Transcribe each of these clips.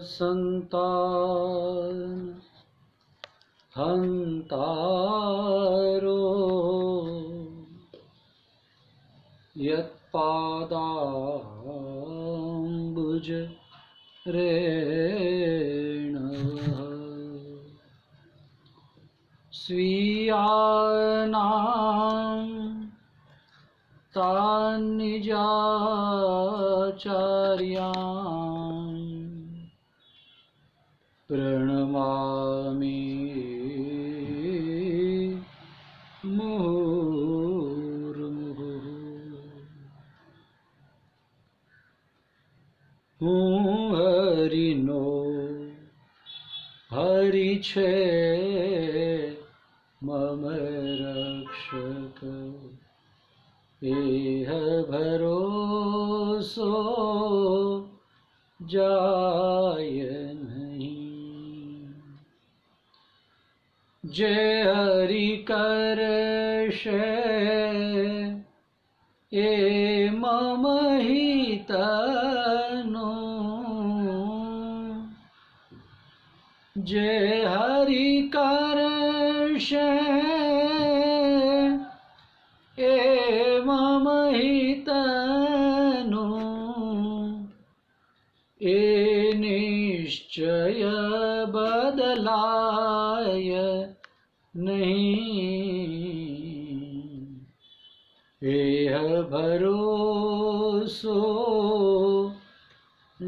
સંતાન હંતારો યત્પાદાંબુજ રેણ સ્વીયાનાં તાનિજાચાર્યાन् प्रणमामि મુહુર્મુહુઃ હું હરિનો હરિ છે મમ રક્ષક એહ ભરોસો જાય જે હરિ કરશે એ મમ હિતનો. જે હરિ કરશે એ મમ હિતનો. એ નિશ્ચય બદલાય. એહ ભરોસો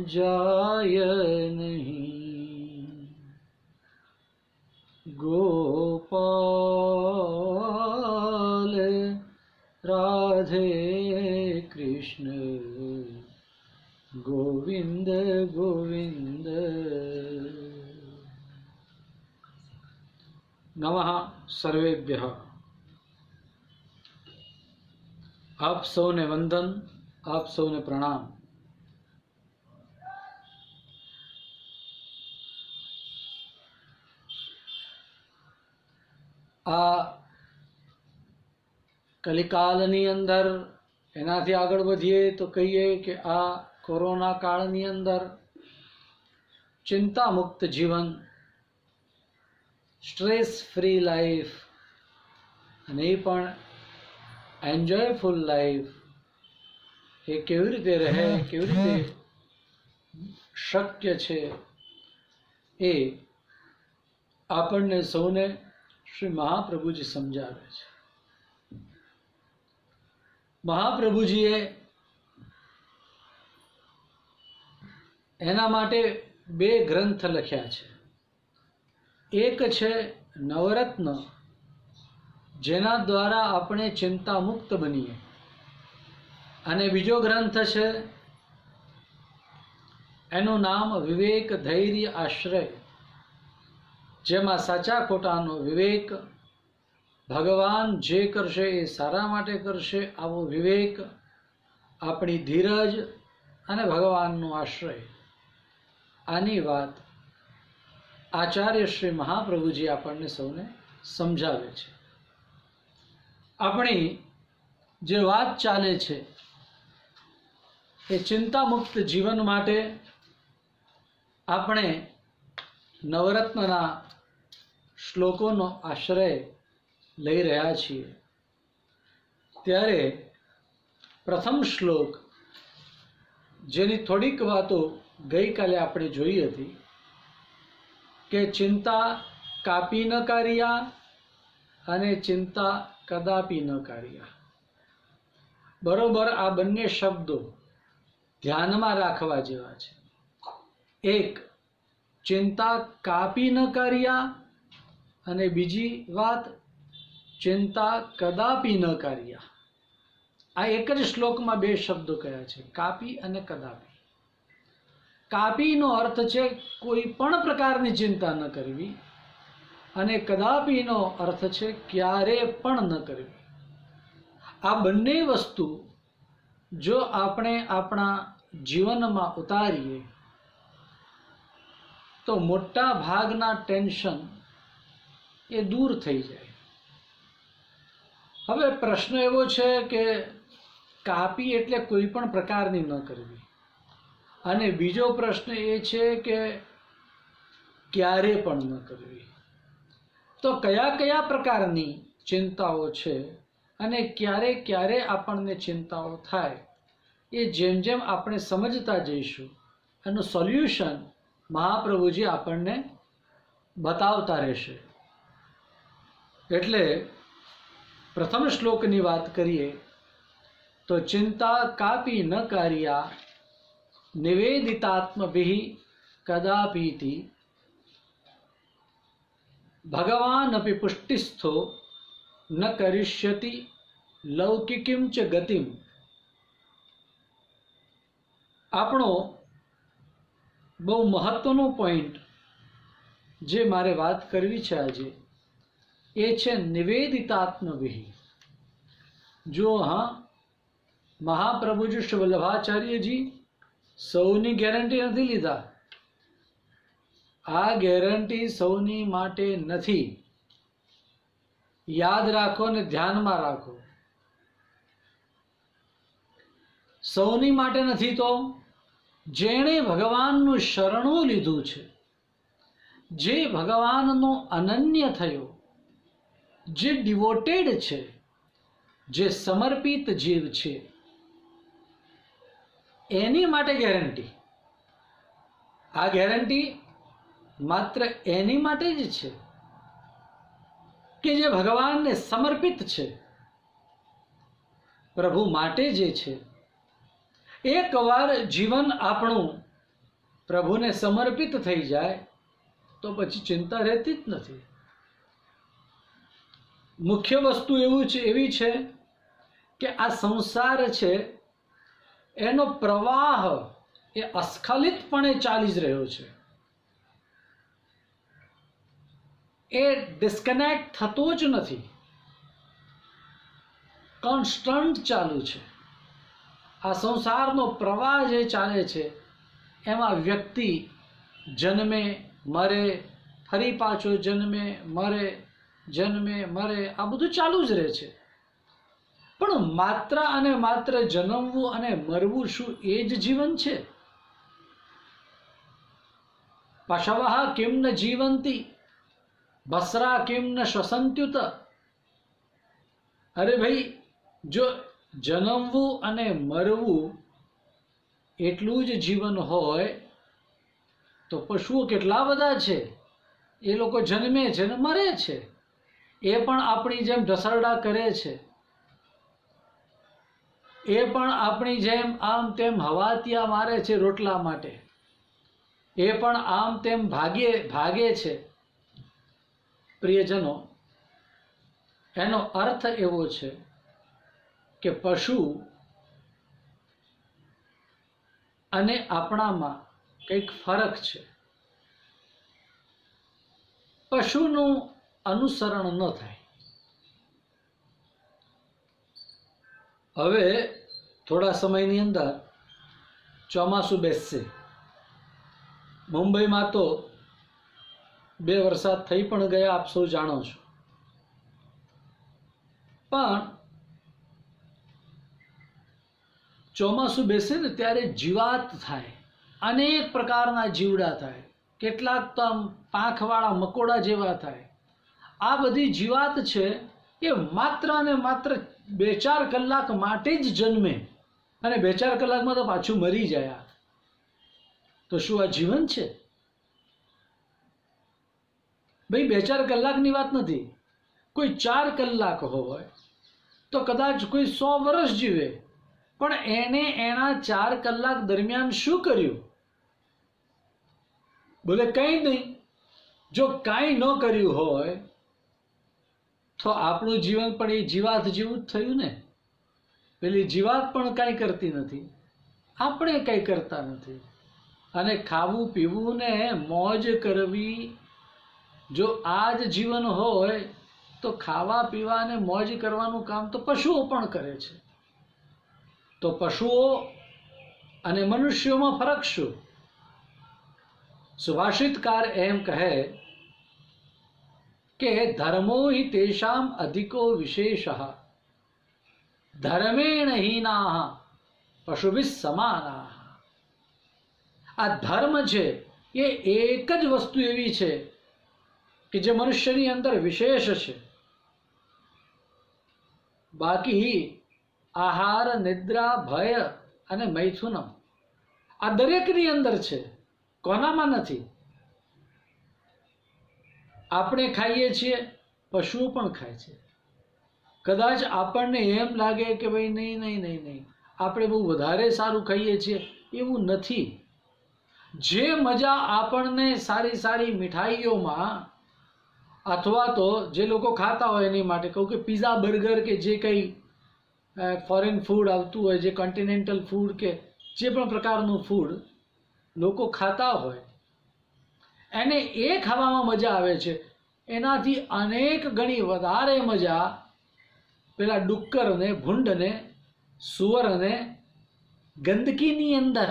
જાય નહીં ગોપાલ રાધે કૃષ્ણ ગોવિંદ ગોવિંદ નમઃ આપ સૌને વંદન, આપ સૌને પ્રણામ. આ કલિકાલની અંદર એનાથી આગળ વધીએ તો કહીએ કે આ કોરોના કાળની અંદર ચિંતા મુક્ત જીવન સ્ટ્રેસ ફ્રી લાઈફ અને એ પણ એન્જોયફુલ લાઈફ એ કેવી રીતે રહે? કેવી રીતે શક્ય છે? એ આપણને સૌને શ્રી મહાપ્રભુજી સમજાવે છે. મહાપ્રભુજીએ એના માટે બે ગ્રંથ લખ્યા છે. એક છે નવરત્ન. જેના દ્વારા આપણે ચિંતા મુક્ત બનીએ. અને બીજો ગ્રંથ છે, એનું નામ વિવેક ધૈર્ય આશ્રય, જેમાં સાચા ખોટાનો વિવેક, ભગવાન જે કરશે એ સારા માટે કરશે આવો વિવેક, આપણી ધીરજ અને ભગવાનનો આશ્રય. આની વાત આચાર્ય શ્રી મહાપ્રભુજી આપણને સૌને સમજાવે છે. આપણી જે વાત ચાલે છે, એ ચિંતામુક્ત જીવન માટે આપણે નવરત્નના શ્લોકોનો આશ્રય લઈ રહ્યા છીએ. ત્યારે પ્રથમ શ્લોક, જેની થોડીક વાતો ગઈકાલે આપણે જોઈ હતી, કે ચિંતા કાપી ન કાર્યા અને ચિંતા કદાપી ન કારિયા. બરોબર આ બંને શબ્દો ધ્યાનમાં રાખવા જેવા છે. એક, ચિંતા કાપી ન કારિયા અને બીજી વાત, ચિંતા કદાપી ન કારિયા. આ એક જ શ્લોકમાં બે શબ્દો કયા છે, કાપી અને કદાપી. કાપીનો અર્થ છે કોઈ પણ પ્રકારની ચિંતા ન કરવી અને કદાપીનો અર્થ છે, ક્યારે પણ ન કરવી આ બંને વસ્તુ જો આપણે આપણા જીવનમાં ઉતારીએ, તો મોટા ભાગના ટેન્શન એ દૂર થઈ જાય. હવે પ્રશ્ન એવો છે કે કાપી એટલે કોઈ પણ પ્રકારની ન કરવી. અને બીજો પ્રશ્ન એ છે કે ક્યારે પણ ન કરવી. તો કયા કયા પ્રકારની ચિંતાઓ છે અને ક્યારે ક્યારે આપણને ચિંતાઓ થાય, એ જેમ જેમ આપણે સમજતા જઈશું, એનું સોલ્યુશન મહાપ્રભુજી આપણને બતાવતા રહેશે. એટલે પ્રથમ શ્લોકની વાત કરીએ, તો ચિંતા કાપી ન કાર્યા, નિવેદિતાત્મભિ કદાપીતિ ભગવાન અપી પુષ્ટિસ્થો ન કરિષ્યતિ લૌકિકીમ ચ ગતિમ આપણો બહુ મહત્વનો પોઈન્ટ જે મારે વાત કરવી છે આજે, એ છે નિવેદિતાત્મવિહી. જો હા, મહાપ્રભુજી વલ્લભાચાર્યજી સૌની ગેરંટી નથી લીધા આ ગેરંટી સૌની માટે નથી. યાદ રાખો ને ધ્યાનમાં રાખો. સૌની માટે નથી તો જેણે ભગવાનનું શરણું લીધું છે, જે ભગવાનનો અનન્ય થયો, જે ડિવોટેડ છે, જે સમર્પિત જીવ છે, એની માટે ગેરંટી. આ ગેરંટી માત્ર એની માટે જ છે કે જે ભગવાનને સમર્પિત છે. પ્રભુ માટે જે છે. એકવાર જીવન આપણું પ્રભુને સમર્પિત થઈ જાય, તો પછી ચિંતા રહેતી જ નથી. મુખ્ય વસ્તુ એવું છે, એવી છે કે આ સંસાર છે, એનો પ્રવાહ એ અસ્ખલિતપણે ચાલી જ રહ્યો છે. એ ડિસ્કનેક્ટ થતો જ નથી. કોન્સ્ટન્ટ ચાલુ છે. આ સંસારનો પ્રવાહ જે ચાલે છે, એમાં વ્યક્તિ જન્મે, મરે, ફરી પાછો જન્મે, મરે જન્મે, મરે, આ બધું ચાલુ જ રહે છે. પણ માત્ર અને માત્ર જન્મવું અને મરવું શું એ જ જીવન છે? પશવ કિમ ન જીવંતી? બસરા કિમ ને શ્વસંત્યુત? અરે ભાઈ, જો જન્મવું અને મરવું એટલું જ જીવન હોય, તો પશુઓ કેટલા બધા છે? એ લોકો જન્મે છે ને મરે છે. એ પણ આપણી જેમ ઢસરડા કરે છે. એ પણ આપણી જેમ આમ તેમ હવાતિયા મારે છે રોટલા માટે. એ પણ આમ તેમ ભાગે ભાગે છે. પ્રિયજનો, એનો અર્થ એવો છે કે પશુ અને આપણામાં કંઈક ફરક છે. પશુનું અનુસરણ ન થાય. હવે થોડા સમયની અંદર ચોમાસું બેસશે. મુંબઈમાં તો બે વરસાદ થઈ પણ ગયા, આપ સૌ જાણો છો. પણ ચોમાસું બેસે ને ત્યારે જીવાત થાય, અનેક પ્રકારના જીવડા થાય. કેટલાક તો આમ પાંખવાળા મકોડા જેવા થાય. આ બધી જીવાત છે એ માત્ર અને માત્ર બે ચાર કલાક માટે જ જન્મે અને બે ચાર કલાકમાં તો પાછું મરી જાય. તો શું આ જીવન છે? ભાઈ, બે ચાર કલાકની વાત નથી. કોઈ ચાર કલાક હોય તો કદાચ કોઈ સો વર્ષ જીવે. પણ એને એના ચાર કલાક દરમિયાન શું કર્યું? બોલે, કંઈ નહીં. જો કાંઈ ન કર્યું હોય, તો આપણું જીવન પણ એ જીવાત જેવું જ થયું ને. પેલી જીવાત પણ કાંઈ કરતી નથી. આપણે કંઈ કરતા નથી. અને ખાવું, પીવું ને મોજ કરવી જો આ જ જીવન હોય, તો ખાવા પીવા અને મોજ કરવાનું કામ તો પશુઓ પણ કરે છે. તો પશુઓ અને મનુષ્યોમાં ફરક શું? સુભાષિતકાર એમ કહે કે ધર્મો હિ તેષામ અધિકો વિશેષ. ધર્મેણ હીના, પશુભિ સમાના. આ ધર્મ છે, એ એક જ વસ્તુ એવી છે કે જે મનુષ્યની અંદર વિશેષ છે. બાકી આહાર, નિદ્રા, ભય અને મૈથુનમ આ દરેકની અંદર છે. કોનામાં નથી? આપણે ખાઈએ છીએ પશુઓ પણ ખાય છે. કદાચ આપણને એમ લાગે કે ભાઈ નહીં નહીં નહીં નહીં. આપણે બહુ વધારે સારું ખાઈએ છીએ એવું નથી. જે મજા આપણને સારી સારી મીઠાઈઓમાં અથવા તો જે લોકો ખાતા હોય એની માટે, કહું કે પીઝા બર્ગર કે જે કંઈ ફોરેન ફૂડ આવતું હોય, જે કોન્ટિનેન્ટલ ફૂડ કે જે પણ પ્રકારનું ફૂડ લોકો ખાતા હોય, એને એ ખાવામાં મજા આવે છે. એનાથી અનેક ગણી વધારે મજા પેલા ડુક્કરને ભૂંડને સુવરને ગંદકીની અંદર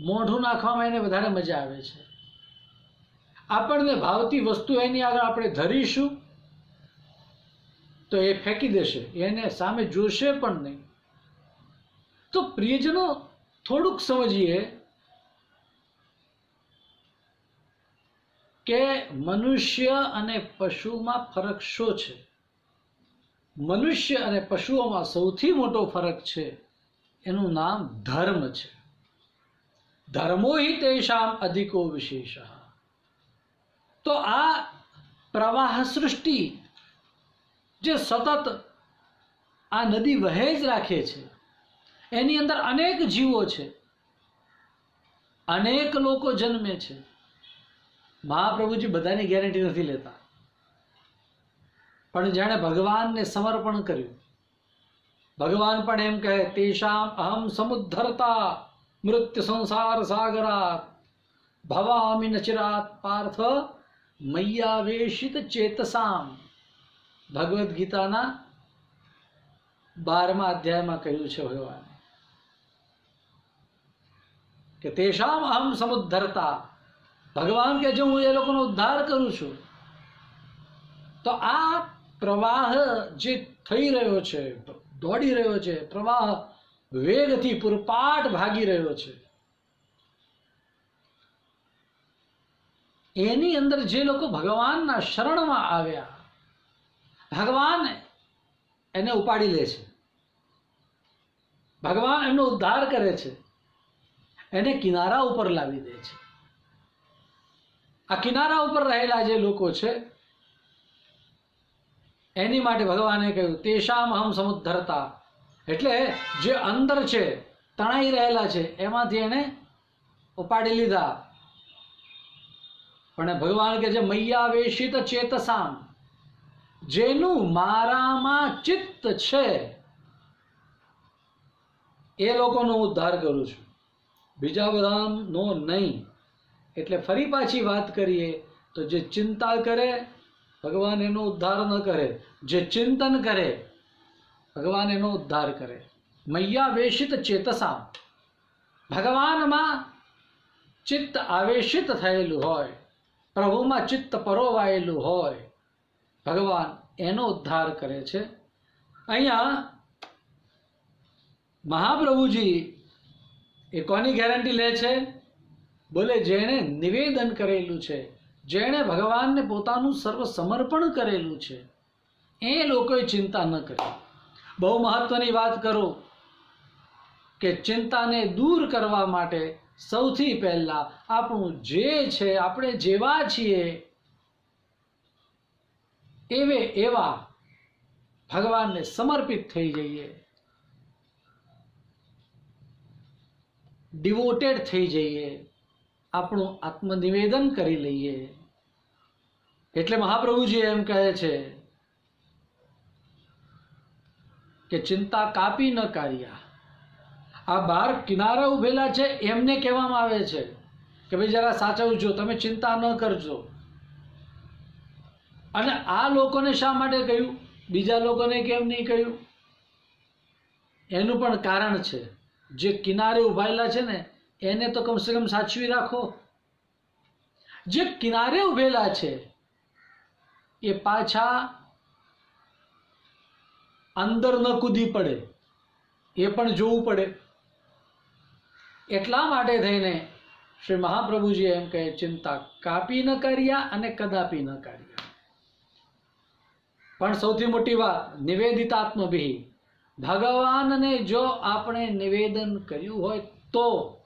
મોઢું નાખવામાં એને વધારે મજા આવે છે. આપણને ભાવતી વસ્તુ એની આગળ આપણે ધરીશું, તો એ ફેંકી દેશે. એને સામે જોશે પણ નહીં. તો પ્રિયજનો, થોડુંક સમજીએ કે મનુષ્ય અને પશુમાં ફરક શું છે? મનુષ્ય અને પશુઓમાં સૌથી મોટો ફરક છે, એનું નામ ધર્મ છે. ધર્મો હિ તેષામ અધિકો વિશેષ. તો આ પ્રવાહ સૃષ્ટિ જે સતત આ નદી વહે જ રાખે છે, એની અંદર અનેક જીવો છે, અનેક લોકો જન્મે છે. મહાપ્રભુજી બધાની ગેરંટી નથી લેતા. પણ જેણે ભગવાનને સમર્પણ કર્યું, ભગવાન પણ એમ કહે તેષામ અહમ સમુદ્ધરતા મૃત્યુ સંસાર સાગરાત, ભવામી નચિરાત પાર્થ મૈયાવેશિત ચેતસામ. ભગવદ્ ગીતાના બારમા અધ્યાયમાં કહ્યું છે ભગવાન કે તેષામ અહમ સમુદ્ધરતા. ભગવાન કે જો હું એ લોકોનો ઉદ્ધાર કરું છું. તો આ પ્રવાહ જે થઈ રહ્યો છે, દોડી રહ્યો છે, પ્રવાહ વેગથી પૂરપાટ ભાગી રહ્યો છે. એની અંદર જે લોકો ભગવાનના શરણમાં આવ્યા, ભગવાન એને ઉપાડી લે છે. ભગવાન એમનો ઉદ્ધાર કરે છે. એને કિનારા ઉપર લાવી દે છે. આ કિનારા ઉપર રહેલા જે લોકો છે, એની માટે ભગવાને કહ્યું, તેશામ અહમ સમુદ્ધરતા. એટલે જે અંદર છે, તણાઈ રહેલા છે, એમાંથી એને ઉપાડી લીધા. પણ ભગવાન કે છે, મૈયાવેશિત ચેતસામ, જેનું મારામાં ચિત્ત છે. એ લોકોનો ઉદ્ધાર કરું છું. બીજા બધાનો નહીં. એટલે ફરી પાછી વાત કરીએ તો જે ચિંતા કરે, ભગવાન એનો ઉદ્ધાર ન કરે. જે ચિંતન કરે, ભગવાન એનો ઉદ્ધાર કરે. મૈયા વેશિત ભગવાનમાં ચિત્ત આવેશિત થયેલું હોય. પ્રભુમાં ચિત્ત પરોવાયેલું હોય, ભગવાન એનો ઉદ્ધાર કરે છે. અહીંયા મહાપ્રભુજી એ કોની ગેરંટી લે છે? બોલે, જેણે નિવેદન કરેલું છે, જેણે ભગવાનને પોતાનું સર્વ સમર્પણ કરેલું છે, એ લોકોએ ચિંતા ન કરી. બહુ મહત્વની વાત કરું કે ચિંતાને દૂર કરવા માટે સૌથી પહેલા આપણું જે છે, આપણે જેવા છીએ, એવે એવા ભગવાનને સમર્પિત થઈ જઈએ. ડિવોટેડ થઈ જઈએ. આપણું આત્મનિવેદન કરી લઈએ. એટલે મહાપ્રભુજી એમ કહે છે કે ચિંતા કાપી ન કાર્યા આ બાર કિનારા ઉભેલા છે, એમને કહેવામાં આવે છે કે ભાઈ જરા સાચવજો તમે ચિંતા ન કરજો. અને આ લોકોને શા માટે કહ્યું? બીજા લોકોને કેમ નહીં કહ્યું? એનું પણ કારણ છે. જે કિનારે ઉભાયેલા છે ને, એને તો કમસે કમ સાચવી રાખો. જે કિનારે ઉભેલા છે, એ પાછા અંદર ન કૂદી પડે. એ પણ જોવું પડે. એટલા માટે થઈને શ્રી મહાપ્રભુજી એમ કહે, ચિંતા કાપી ન કર્યા અને કદાપી ન કર્યા પણ સૌથી મોટી વાત, નિવેદિતાત્મભી. ભગવાનને જો આપણે નિવેદન કર્યું હોય તો,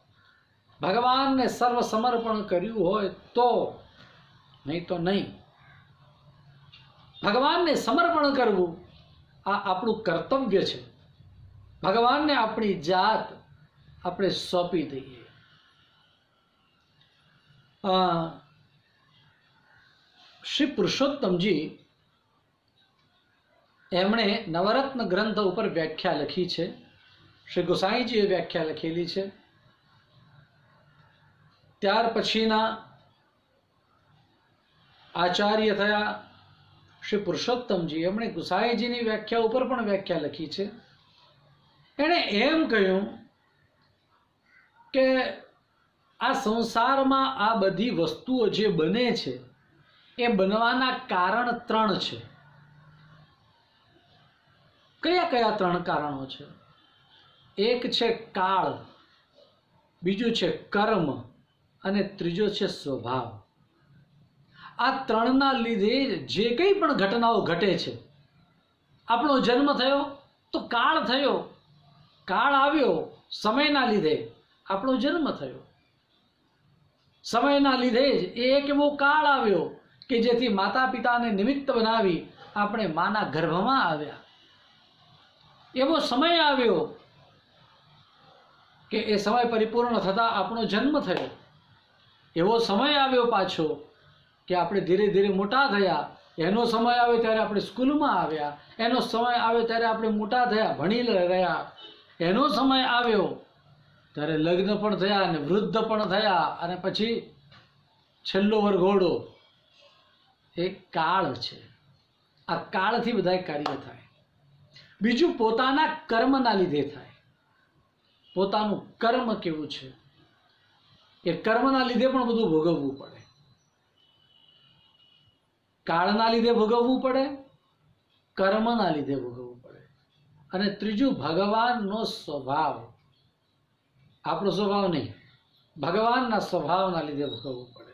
ભગવાનને સર્વ સમર્પણ કર્યું હોય તો, નહીં તો નહીં. ભગવાનને સમર્પણ કરવું આ આપણું કર્તવ્ય છે. ભગવાનને આપણી જાત આપણે સોંપી દઈએ. આ શ્રી પુરુષોત્તમજી એમણે નવરત્ન ગ્રંથ ઉપર વ્યાખ્યા લખી છે. શ્રી ગોસાઈજીએ વ્યાખ્યા લખેલી છે. ત્યાર પછીના આચાર્ય થયા શ્રી પુરુષોત્તમજી. એમણે ગુસાઈજીની વ્યાખ્યા ઉપર પણ વ્યાખ્યા લખી છે. એણે એમ કહ્યું કે આ સંસારમાં આ બધી વસ્તુઓ જે બને છે, એ બનવાના કારણ ત્રણ છે. કયા કયા ત્રણ કારણો છે? એક છે કાળ, બીજું છે કર્મ, અને ત્રીજો છે સ્વભાવ. આ ત્રણના લીધે જે કંઈ પણ ઘટનાઓ ઘટે છે, આપણો જન્મ થયો તો કાળ થયો. કાળ આવ્યો સમયના લીધે. આપણો જન્મ થયો. સમયના લીધે જ એ એક એવો કાળ આવ્યો કે જેથી માતા પિતાને નિમિત્ત બનાવી આપણે માના ગર્ભમાં આવ્યા. એવો સમય આવ્યો કે એ સમય પરિપૂર્ણ થતાં આપણો જન્મ થયો. એવો સમય આવ્યો પાછો કે આપણે ધીરે ધીરે મોટા થયા. એનો સમય આવ્યો ત્યારે આપણે સ્કૂલમાં આવ્યા. એનો સમય આવ્યો ત્યારે આપણે મોટા થયા, ભણી રહ્યા. એનો સમય આવ્યો ત્યારે લગ્ન પણ થયા અને વૃદ્ધ પણ થયા અને પછી છેલ્લો વરઘોડો. એ કાળ છે. આ કાળથી બધા કાર્ય થાય. બીજું પોતાના કર્મના લીધે થાય. પોતાનું કર્મ કેવું છે? એ કર્મના લીધે પણ બધું ભોગવવું પડે. કાળના લીધે ભોગવવું પડે, કર્મના લીધે ભોગવવું પડે. અને ત્રીજું ભગવાનનો સ્વભાવ. આપણો સ્વભાવ નહીં. ભગવાનના સ્વભાવના લીધે ભોગવવું પડે.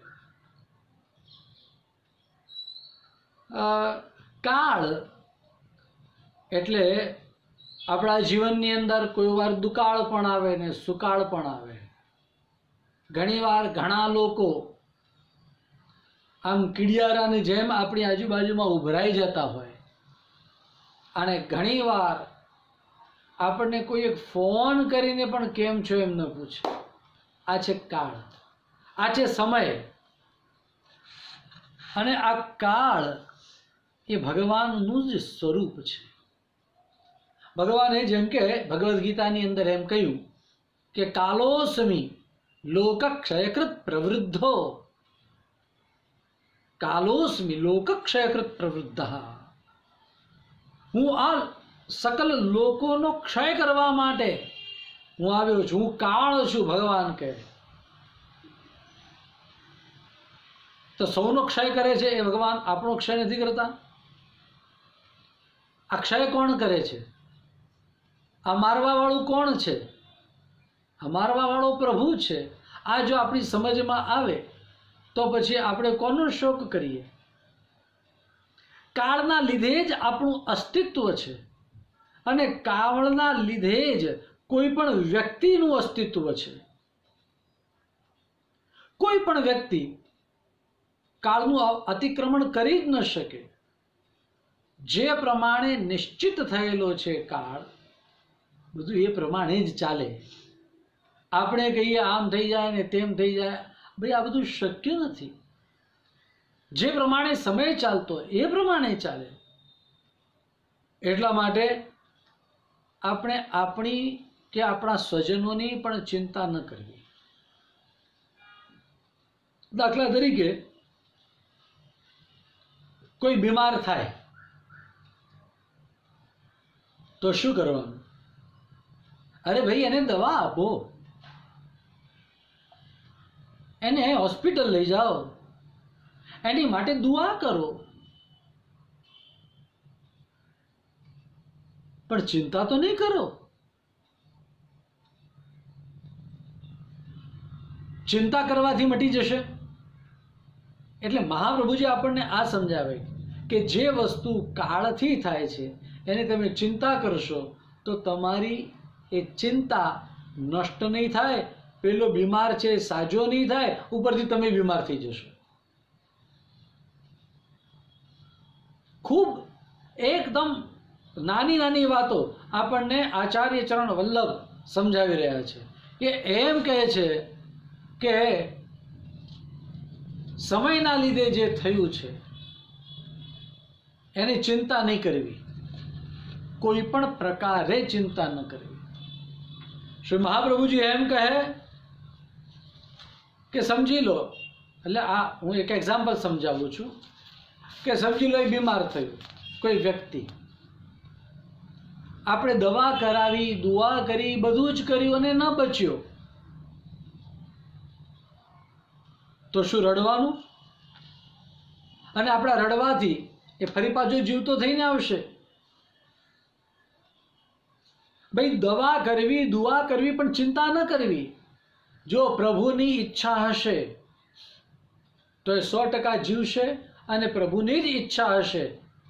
કાળ એટલે આપણા જીવનની અંદર કોઈ વાર દુકાળ પણ આવે ને સુકાળ પણ આવે. ઘણીવાર ઘણા લોકો આમ કીડિયારાની જેમ આપણી આજુબાજુમાં ઉભરાઈ જતા હોય. અને ઘણીવાર આપણને કોઈ એક ફોન કરીને પણ કેમ છો એમ ન પૂછે. આ છે કાળ. આ છે સમય. અને આ કાળ એ ભગવાનનું જ સ્વરૂપ છે. ભગવાને જેમ કે ભગવદ્ ગીતાની અંદર એમ કહ્યું કે કાલોસમી લોકક્ષયકૃત પ્રવૃદ્ધો. કાલોસ્મિ લોકક્ષયકૃત પ્રવૃદ્ધ. હું આ સકલ લોકોનો ક્ષય કરવા માટે હું આવ્યો છું. હું કાળ છું, ભગવાન કહે. તો સૌનો ક્ષય કરે છે એ ભગવાન? આપણો ક્ષય નથી કરતા? આ ક્ષય કોણ કરે છે? આ મારવાવાળું કોણ છે? આ મારવાવાળો પ્રભુ છે. આ જો આપણી સમજમાં આવે, તો પછી આપણે કોનો શોક કરીએ? કાળના લીધે જ આપણું અસ્તિત્વ છે. અને કાળના લીધે જ કોઈ પણ વ્યક્તિનું અસ્તિત્વ છે. કોઈ પણ વ્યક્તિ કાળનું અતિક્રમણ કરી જ ન શકે. જે પ્રમાણે નિશ્ચિત થયેલો છે કાળ, બધું એ પ્રમાણે જ ચાલે. આપણે કહીએ આમ થઈ જાય ને તેમ થઈ જાય, ભાઈ આ બધું શક્ય નથી. જે પ્રમાણે સમય ચાલતો એ પ્રમાણે ચાલે. એટલા માટે આપણે આપણી કે આપણા સ્વજનોની પણ ચિંતા ન કરવી દાખલા તરીકે કોઈ બીમાર થાય તો શું કરવાનું? અરે ભાઈ, એને દવા આપો. એને હોસ્પિટલ લઈ જાઓ. એની માટે દુઆ કરો. પણ ચિંતા તો નહીં કરો. ચિંતા કરવાથી મટી જશે. એટલે મહાપ્રભુજી આપણને આ સમજાવે કે જે વસ્તુ કાળથી થાય છે, એની તમે ચિંતા કરશો તો તમારી એ ચિંતા નષ્ટ નહીં થાય, પેલો બીમાર છે, સાજો નહીં થાય, ઉપરથી તમે બીમાર થઈ જશો. ખૂબ એકદમ નાની નાની વાતો આપણને આચાર્ય ચરણ વલ્લભ સમજાવી રહ્યા છે કે એમ કહે છે કે સમયના લીધે જે થયું છે, એની ચિંતા નહીં કરવી. કોઈ પણ પ્રકારે ચિંતા ન કરવી. શ્રી મહાપ્રભુજી એમ કહે કે સમજી લો, એટલે આ હું એક એક્ઝામ્પલ સમજાવું છું કે સમજી લો એ બીમાર થયું કોઈ વ્યક્તિ. આપણે દવા કરાવી, દુઆ કરી, બધું જ કર્યું અને ન બચ્યો. તો શું રડવાનું? અને આપણા રડવાથી એ ફરી પાછો જીવતો થઈને આવશે. ભાઈ, દવા કરવી, દુઆ કરવી, પણ ચિંતા ન કરવી. જો પ્રભુની ઈચ્છા હશે, તો એ સો ટકા જીવશે અને પ્રભુની જ ઈચ્છા હશે,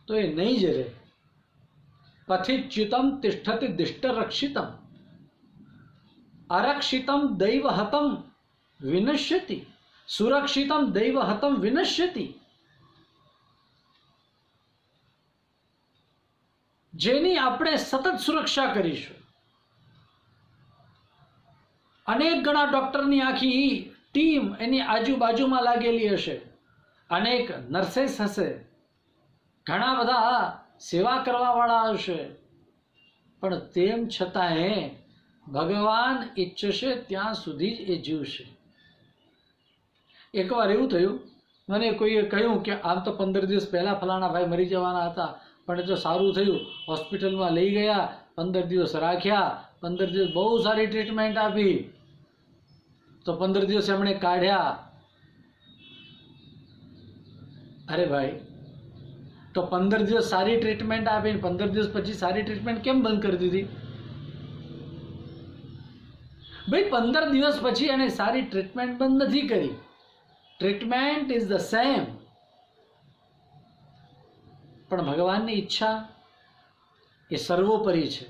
તો એ નહીં જ રહે. પથિચ્યુતમ તિષ્ઠતિ દિષ્ટરક્ષિતમ, અરક્ષિતમ દૈવહતમ વિનશ્યતિ, સુરક્ષિતમ દૈવહતમ વિનશ્યતિ. જેની આપણે સતત સુરક્ષા કરીશું. અનેક ગણા ડૉક્ટરની આખી ટીમ એની આજુબાજુમાં લાગેલી હશે. અનેક નર્સેસ હશે. ઘણા બધા સેવા કરવાવાળા હશે. પણ તેમ છતાંય ભગવાન ઈચ્છશે ત્યાં સુધી જ એ જીવશે. એકવાર એવું થયું, મને કોઈએ કહ્યું કે આમ તો પંદર દિવસ પહેલાં ફલાણા ભાઈ મરી જવાના હતા, પણ એ તો સારું થયું. હોસ્પિટલમાં લઈ ગયા, પંદર દિવસ રાખ્યા, પંદર દિવસ બહુ સારી ટ્રીટમેન્ટ આપી. તો પંદર દિવસ એમણે કાઢ્યા. અરે ભાઈ તો પંદર દિવસ સારી ટ્રીટમેન્ટ આપી પંદર દિવસ પછી સારી ટ્રીટમેન્ટ કેમ બંધ કરી દીધી? ભાઈ, પંદર દિવસ પછી એને સારી ટ્રીટમેન્ટ બંધ નથી કરી. ટ્રીટમેન્ટ ઇઝ ધ સેમ પણ ભગવાનની ઈચ્છા એ સર્વોપરી છે.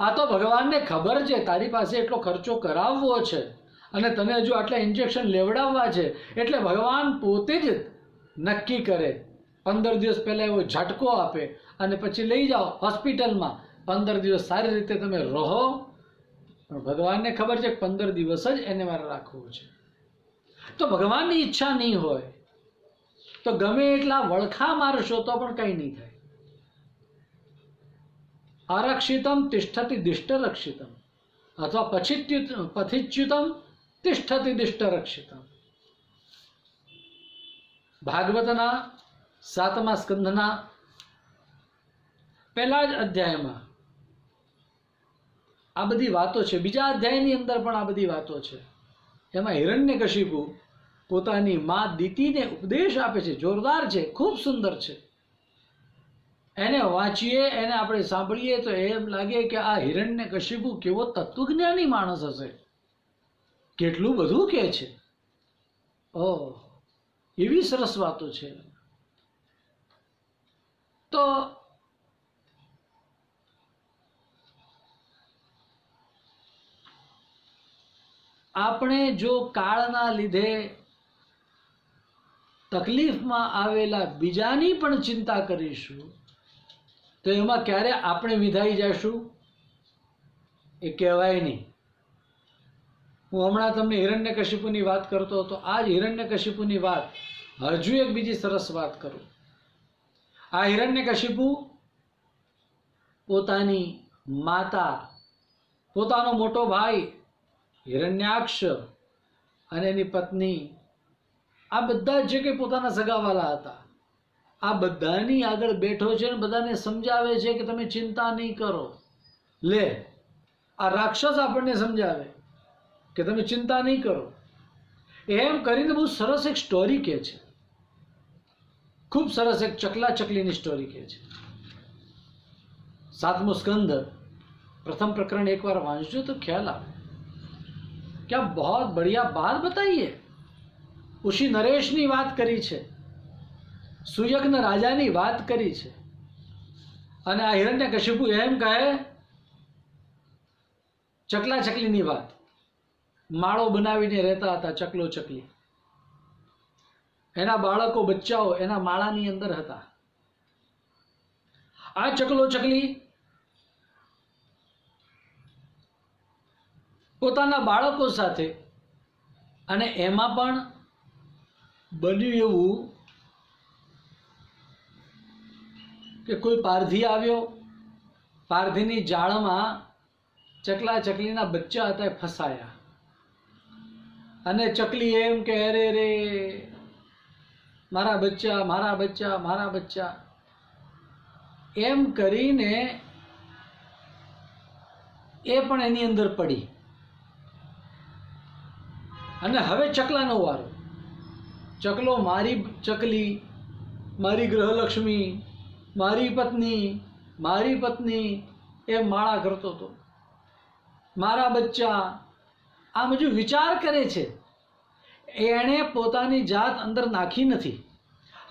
આ તો ભગવાનને ખબર છે, તારી પાસે એટલો ખર્ચો કરાવવો છે અને તને હજુ આટલા ઇન્જેક્શન લેવડાવવા છે, એટલે ભગવાન પોતે જ નક્કી કરે. પંદર દિવસ પહેલાં એવો ઝટકો આપે અને પછી લઈ જાઓ હોસ્પિટલમાં. પંદર દિવસ સારી રીતે તમે રહો. ભગવાનને ખબર છે કે પંદર દિવસ જ એને મારે રાખવું છે. તો ભગવાનની ઈચ્છા નહીં હોય, તો ગમે એટલા વળખા મારશો તો પણ કંઈ નહીં થાય. આરક્ષિતમ તિષ્ઠતિ દિષ્ટરક્ષિતમ, અથવા પછિત્યુત પથિચ્યુતમ તિષ્ઠતિ દિષ્ટરક્ષિતમ. ભાગવતના સાતમા સ્કંધના પહેલા જ અધ્યાયમાં. આ બધી વાતો છે. બીજા અધ્યાયની અંદર પણ આ બધી વાતો છે. એમાં હિરણ્યકશિપુ પોતાની મા દીતીને ઉપદેશ આપે છે. જોરદાર છે. ખૂબ સુંદર છે. એને વાંચીએ, એને આપણે સાંભળીએ, તો એમ લાગે કે આ હિરણ્યકશિપુ કેવો તત્વજ્ઞાની માણસ હશે. કેટલું બધું કે છે. ઓહ, એવી સરસ વાતો છે. તો આપણે જો કાળના લીધે તકલીફમાં આવેલા બીજાની પણ ચિંતા કરીશું, તો એમાં ક્યારે આપણે વિધાઈ જશું? એ કહેવાય નહીં. હું હમણાં તમને હિરણ્યકશિપુની વાત કરતો હતો. આ જ હિરણ્યકશિપુની વાત હજુ એક બીજી સરસ વાત કરું. આ હિરણ્યકશિપુ પોતાની માતા, પોતાનો મોટો ભાઈ હિરણ્યાક્ષ અને એની પત્ની, આ બધા જ કે પોતાના સગાવાલા હતા. આ બધાની આગળ બેઠો છે અને બધાને સમજાવે છે કે તમે ચિંતા નહીં કરો. લે, આ રાક્ષસ આપણને સમજાવે કે તમે ચિંતા નહીં કરો. એમ કરીને બહુ સરસ એક સ્ટોરી કહે છે. ખૂબ સરસ એક ચકલા ચકલીની સ્ટોરી કહે છે સાતમો સ્કંદ પ્રથમ પ્રકરણ એકવાર વાંચજો તો ખ્યાલ આવે क्या बहुत बढ़िया बात बताई है ઉષી નરેશની વાત કરી છે સુયજ્ઞ રાજાની વાત કરી છે અને આ હિરણ્ય કશિપુ એમ કહે ચકલા ચકલીની વાત માળો બનાવીને રહેતા હતા ચકલો ચકલી એના બાળકો બચ્ચાઓ એના માળાની અંદર હતા. આ ચકલો ચકલી પોતાના બાળકો સાથે અને એમાં પણ બન્યું એવું કે કોઈ પારધી આવ્યો, પારધીની જાળમાં ચકલા ચકલીના બચ્ચા હતા એ ફસાયા. અને ચકલી એમ કે, અરે રે મારા બચ્ચા મારા બચ્ચા મારા બચ્ચા. એમ કરીને એ પણ એની અંદર પડી. અને હવે ચકલાનો વારો. ચકલો મારી ચકલી, મારી ગ્રહલક્ષ્મી, મારી પત્ની મારી પત્ની એ માળા કરતો હતો. મારા બચ્ચા આમ હજુ વિચાર કરે છે. એણે પોતાની જાત અંદર નાખી નથી.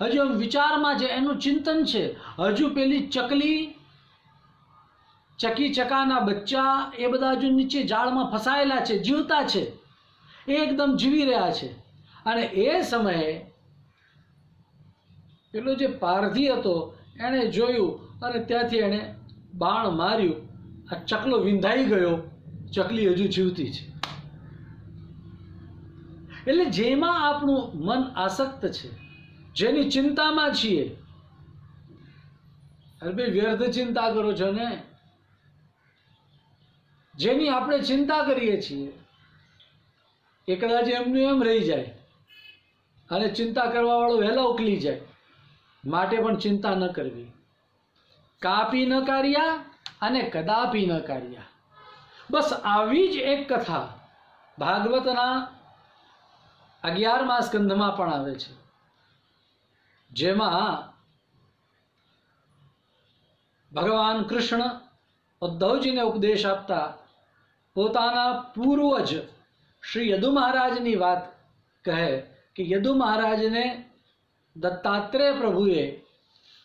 હજુ એમ વિચારમાં છે એનું ચિંતન છે, હજુ પેલી ચકલી, ચકી ચકાના બચ્ચા, એ બધા હજુ નીચે જાળમાં ફસાયેલા છે, જીવતા છે, એ એકદમ જીવી રહ્યા છે. અને એ સમયે પેલો જે પારધી હતો, એણે જોયું અને ત્યાંથી એણે બાણ માર્યું. આ ચકલો વિંધાઈ ગયો. ચકલી હજુ જીવતી છે. એટલે જેમાં આપણું મન આસક્ત છે, જેની ચિંતામાં છીએ. અરે ભાઈ વ્યર્થ ચિંતા કરો છો ને? જેની આપણે ચિંતા કરીએ છીએ એ કદાચ એમનું એમ રહી જાય. અને ચિંતા કરવાવાળો વહેલા ઉકલી જાય. માટે પણ ચિંતા ન કરવી. કાપી ન કાર્યા અને કદાપી ન કાર્યા બસ આવી જ એક કથા ભાગવતના અગિયારમા સ્કંધમાં પણ આવે છે. જેમાં ભગવાન કૃષ્ણ ઉદ્ધવજીને ઉપદેશ આપતા પોતાના પૂર્વજ શ્રી યદુ મહારાજની વાત કહે કે યદુ મહારાજને દત્તાત્રેય પ્રભુએ,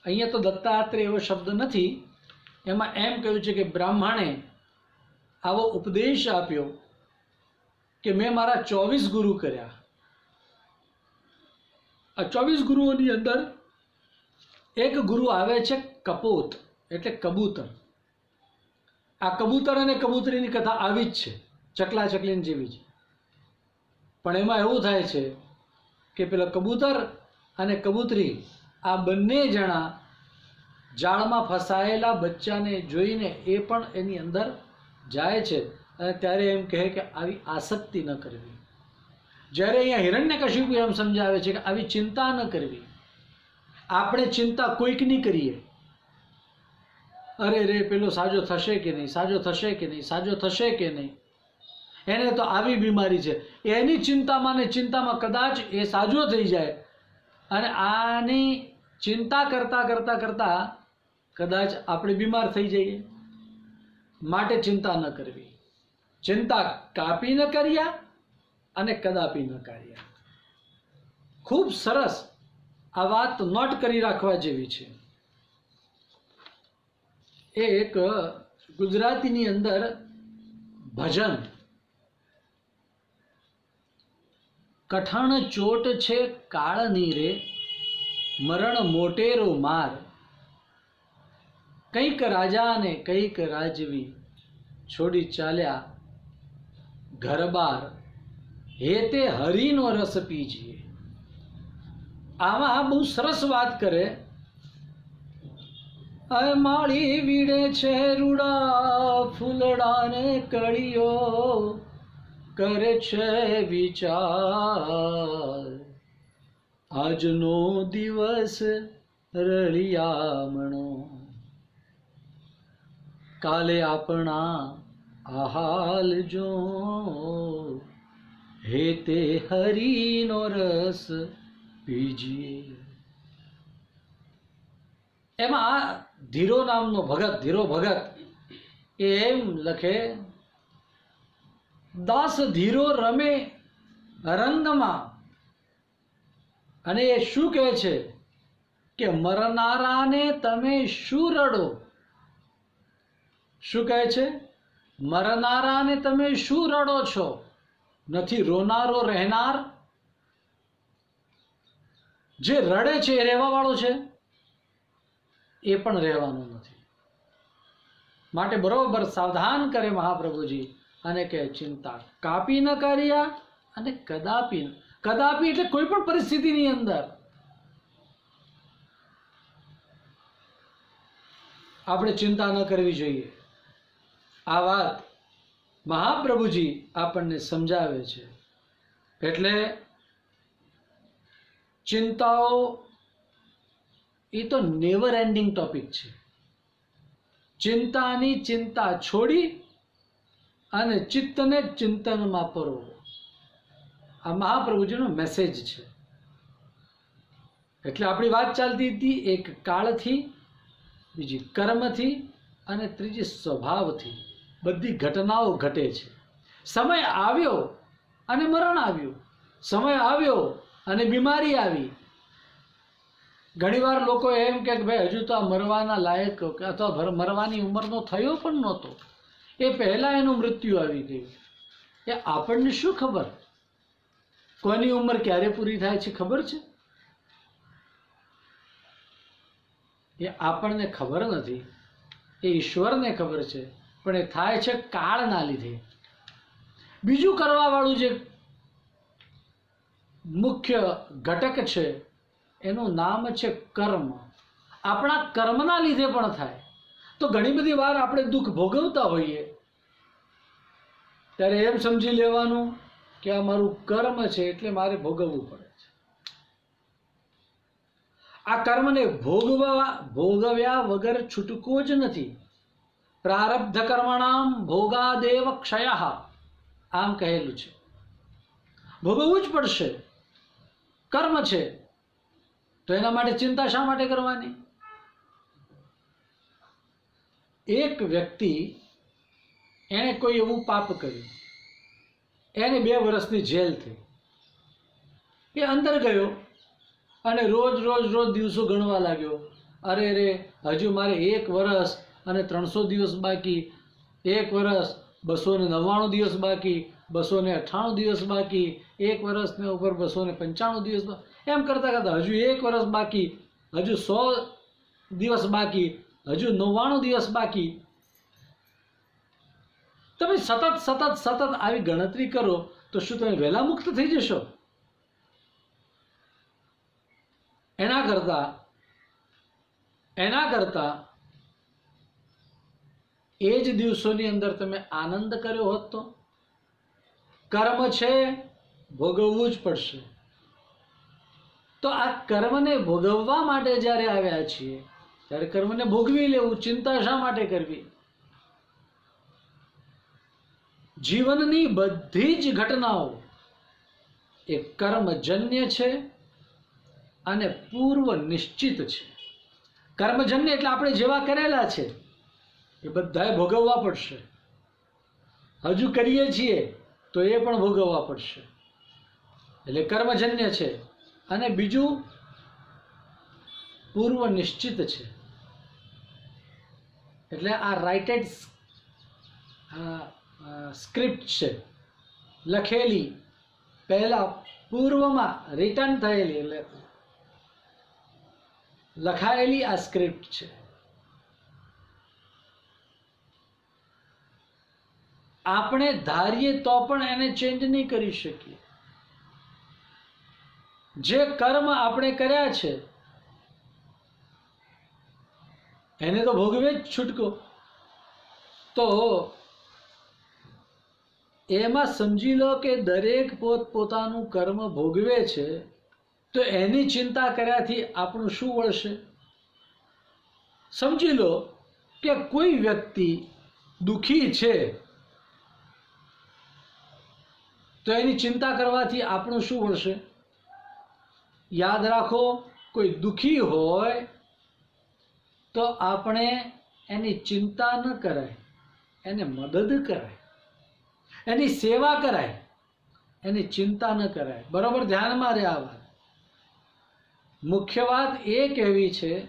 અહીંયા તો દત્તાત્રેય એવો શબ્દ નથી, એમાં એમ કહ્યું છે કે બ્રાહ્મણે આવો ઉપદેશ આપ્યો કે મેં મારા ચોવીસ ગુરુ કર્યા. આ ચોવીસ ગુરુઓની અંદર એક ગુરુ આવે છે કપોત, એટલે કબૂતર. આ કબૂતર અને કબૂતરીની કથા આવી જ છે, ચકલા ચકલીની જેવી જ. પણ એમાં એવું થાય છે કે પેલા કબૂતર અને કબૂતરી, આ બંને જણા જાળમાં ફસાયેલા બચ્ચાને જોઈને એ પણ એની અંદર જાય છે અને ત્યારે એમ કહે કે આવી આસક્તિ ન કરવી. જ્યારે અહીંયા હિરણ્યકશિપુ એમ સમજાવે છે કે આવી ચિંતા ન કરવી. આપણે ચિંતા કોઈકની કરીએ. અરે રે, પેલો સાજો થશે કે નહીં? સાજો થશે કે નહીં? સાજો થશે કે નહીં? એને તો આવી બીમારી છે. એની ચિંતામાં ને ચિંતામાં કદાચ એ સાજો થઈ જાય. અને આની ચિંતા કરતાં કરતાં કરતાં કદાચ આપણે બીમાર થઈ જઈએ. માટે ચિંતા ન કરવી. ચિંતા કાપી ન કર્યા અને કદાપી ન કર્યા. ખૂબ સરસ. આ વાત નોટ કરી રાખવા જેવી છે. એક ગુજરાતીની અંદર ભજન. કઠણ ચોટ છે કાળની રે મરણ મોટેરો માર. કંઈક રાજા અને કંઈક રાજવી છોડી ચાલ્યા ઘરબાર. હે તે હરિનો રસ પીજીએ આમાં બહુ સરસ વાત કરે. માળી વીડે છે રૂડા ફૂલડાને કળીઓ, કરે છે વિચાર. આજનો દિવસ રળિયામણો. કાલે આપણા હાલ જો હે તે હરિનો રસ પીજીએ એમાં ધીરો નામનો ભગત, ધીરો ભગત એમ લખે, દાસ ધીરો રમે રંગમાં. અને એ શું કહે છે? કે મરનારાને તમે શું રડો? શું કહે છે? મરનારાને તમે શું રડો છો? નથી, રોનારો રહેનાર જે રડે છે, એ રહેવા વાળો છે, એ પણ રહેવાનો નથી. માટે બરોબર સાવધાન કરે મહાપ્રભુજી અને કહે, ચિંતા કાપી ન કર્યા અને કદાપી કદાપી એટલે કોઈ પણ પરિસ્થિતિની અંદર. આપણે ચિંતા ન કરવી જોઈએ. આ વાત મહાપ્રભુજી આપણને સમજાવે છે. એટલે ચિંતાઓ, એ તો નેવર એન્ડિંગ ટોપિક છે. ચિંતાની ચિંતા છોડી અને ચિત્તને ચિંતનમાં પરવો આ મહાપ્રભુજીનો મેસેજ છે. એટલે આપણી વાત ચાલતી હતી એક કાળથી, બીજી કર્મથી અને ત્રીજી સ્વભાવથી. બધી ઘટનાઓ ઘટે છે. સમય આવ્યો અને મરણ આવ્યું. સમય આવ્યો અને બીમારી આવી. ઘણીવાર લોકો એમ કે ભાઈ હજુ તો આ મરવાના લાયક અથવા મરવાની ઉંમરનો થયો પણ નહોતો. એ પહેલાં એનું મૃત્યુ આવી ગયું. એ આપણને શું ખબર? કોની ઉંમર ક્યારે પૂરી થાય છે ખબર છે? એ આપણને ખબર નથી. એ ઈશ્વરને ખબર છે. પણ એ થાય છે કાળના લીધે. બીજું કરવાવાળું જે મુખ્ય ઘટક છે, એનું નામ છે કર્મ. આપણા કર્મના લીધે પણ થાય. તો ઘણી બધી વાર આપણે દુઃખ ભોગવતા હોઈએ. ત્યારે એમ સમજી લેવાનું કે આ મારું કર્મ છે એટલે મારે ભોગવવું પડે છે. આ કર્મને ભોગવવા, ભોગવ્યા વગર છૂટકો જ નથી. પ્રારબ્ધ કર્મણામ ભોગાદેવ ક્ષય આમ કહેલું છે. ભોગવવું જ પડશે. કર્મ છે. તો એના માટે ચિંતા શા માટે કરવાની? એક વ્યક્તિ એણે કોઈ એવું પાપ કર્યું. એને બે વર્ષની જેલ થઈ. એ અંદર ગયો અને રોજ રોજ રોજ દિવસો ગણવા લાગ્યો. અરે રે, હજુ મારે એક વર્ષ અને ત્રણસો દિવસ બાકી, એક વર્ષ બસો ને નવ્વાણું દિવસ બાકી, બસો ને અઠ્ઠાણું દિવસ બાકી, એક વર્ષને ઉપર બસો ને પંચાણું દિવસ એમ કરતાં કરતાં હજુ એક વર્ષ બાકી, હજુ સો દિવસ બાકી, હજુ નવ્વાણું દિવસ બાકી. તમે સતત સતત સતત આવી ગણતરી કરો, તો શું તમે વહેલા મુક્ત થઈ જશો? એના કરતાં, એના કરતા એ જ દિવસોની અંદર તમે આનંદ કર્યો હોત તો? કર્મ છે, ભોગવવું જ પડશે. તો આ કર્મને ભોગવવા માટે જ્યારે આવ્યા છીએ, ત્યારે કર્મને ભોગવી લેવું ચિંતા શા માટે કરવી? જીવનની બધી જ ઘટનાઓ એ કર્મજન્ય છે અને પૂર્વ નિશ્ચિત છે. કર્મજન્ય એટલે આપણે જેવા કરેલા છે એ બધાએ ભોગવવા પડશે. હજુ કરીએ છીએ તો એ પણ ભોગવવા પડશે. એટલે કર્મજન્ય છે. અને બીજું પૂર્વ નિશ્ચિત છે. એટલે આ રાઇટેડ સ્ક્રિપ્ટ છે. લખેલી પહેલા પૂર્વમાં રિટર્ન થયેલી એટલે લખાયેલી આ સ્ક્રિપ્ટ છે. આપણે ધારીએ તો પણ એને ચેન્જ નહીં કરી શકીએ. જે કર્મ આપણે કર્યા છે, એને તો ભોગવે જ છૂટકો. તો એમાં સમજી લો કે દરેક પોત પોતાનું કર્મ ભોગવે છે, તો એની ચિંતા કર્યાથી આપણું શું વળશે? સમજી લો કે કોઈ વ્યક્તિ દુઃખી છે તો એની ચિંતા કરવાથી આપણું શું વળશે યાદ રાખો, કોઈ દુઃખી હોય તો આપણે એની ચિંતા ન કરાય, એને મદદ કરાય, એની સેવા કરાય, એની ચિંતા ન કરાય. બરાબર? ધ્યાનમાં રહે આ વાત. મુખ્ય વાત એ કહેવી છે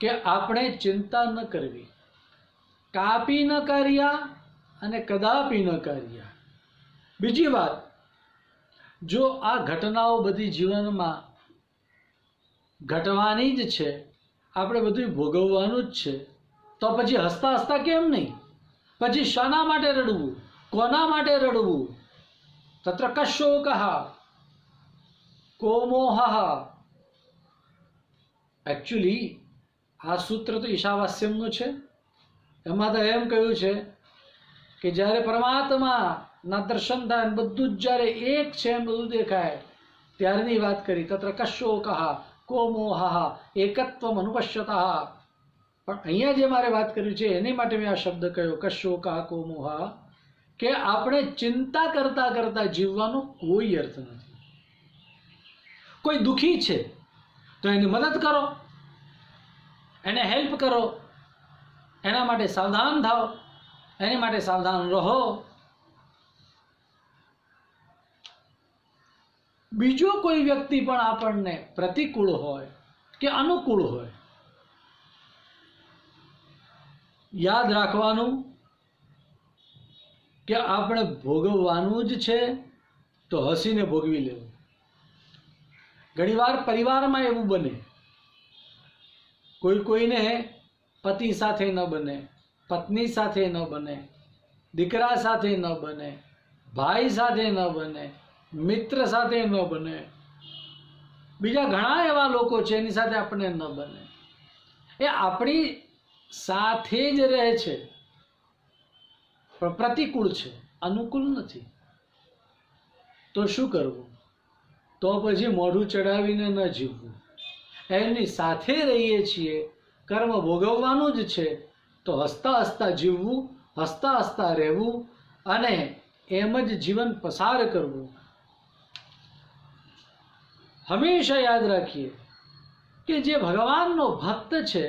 કે આપણે ચિંતા ન કરવી. કાપી ન કર્યા અને કદાપી ન કર્યા બીજી વાત, જો આ ઘટનાઓ બધી જીવનમાં ઘટવાની જ છે, આપણે બધું ભોગવવાનું જ છે, તો પછી હસતા હસતા કેમ નહીં? પછી શાના માટે રડવું, કોના માટે રડવું? તત્ર કશો કહા કોમોહ. એકચ્યુઅલી આ સૂત્ર તો ઈશાવાસ્યમનું છે. એમાં તો એમ કહ્યું છે કે જ્યારે પરમાત્માના દર્શન થાય ને બધું જ જ્યારે એક છે એમ બધું દેખાય, ત્યારની વાત કરી, તત્ર કશો કહા કો મોહા એકત્વ અનુપશ્યતા. પણ અહીંયા જે મારે વાત કરી છે, એની માટે મેં આ શબ્દ કહ્યો, કશોકઃ, કોમોહ, કે આપણે ચિંતા કરતા કરતા જીવવાનો કોઈ અર્થ નથી. કોઈ દુઃખી છે, તો એની મદદ કરો, એને હેલ્પ કરો, એના માટે સાવધાન થાઓ, એની માટે સાવધાન રહો. બીજો કોઈ વ્યક્તિ પણ આપણને પ્રતિકૂળ હોય કે અનુકૂળ હોય, યાદ રાખવાનું કે આપણે ભોગવવાનું જ છે તો હસીને ભોગવી લેવું. ઘણીવાર પરિવારમાં એવું બને, કોઈ કોઈને પતિ સાથે ન બને, પત્ની સાથે ન બને, દીકરા સાથે ન બને, ભાઈ સાથે ન બને મિત્ર સાથે ન બને. બીજા ઘણા એવા લોકો છે, એની સાથે આપણે ન બને. એ આપણી સાથે જ રહે છે. પણ પ્રતિકૂળ છે, અનુકૂળ નથી. તો શું કરવું? તો પછી મોઢું ચડાવીને ન જીવવું. એમની સાથે રહીએ છીએ, કર્મ ભોગવવાનું જ છે. તો હસતા હસતા જીવવું, હસતા હસતા રહેવું અને એમ જ જીવન પસાર કરવું. હંમેશા યાદ રાખીએ કે જે ભગવાનનો ભક્ત છે,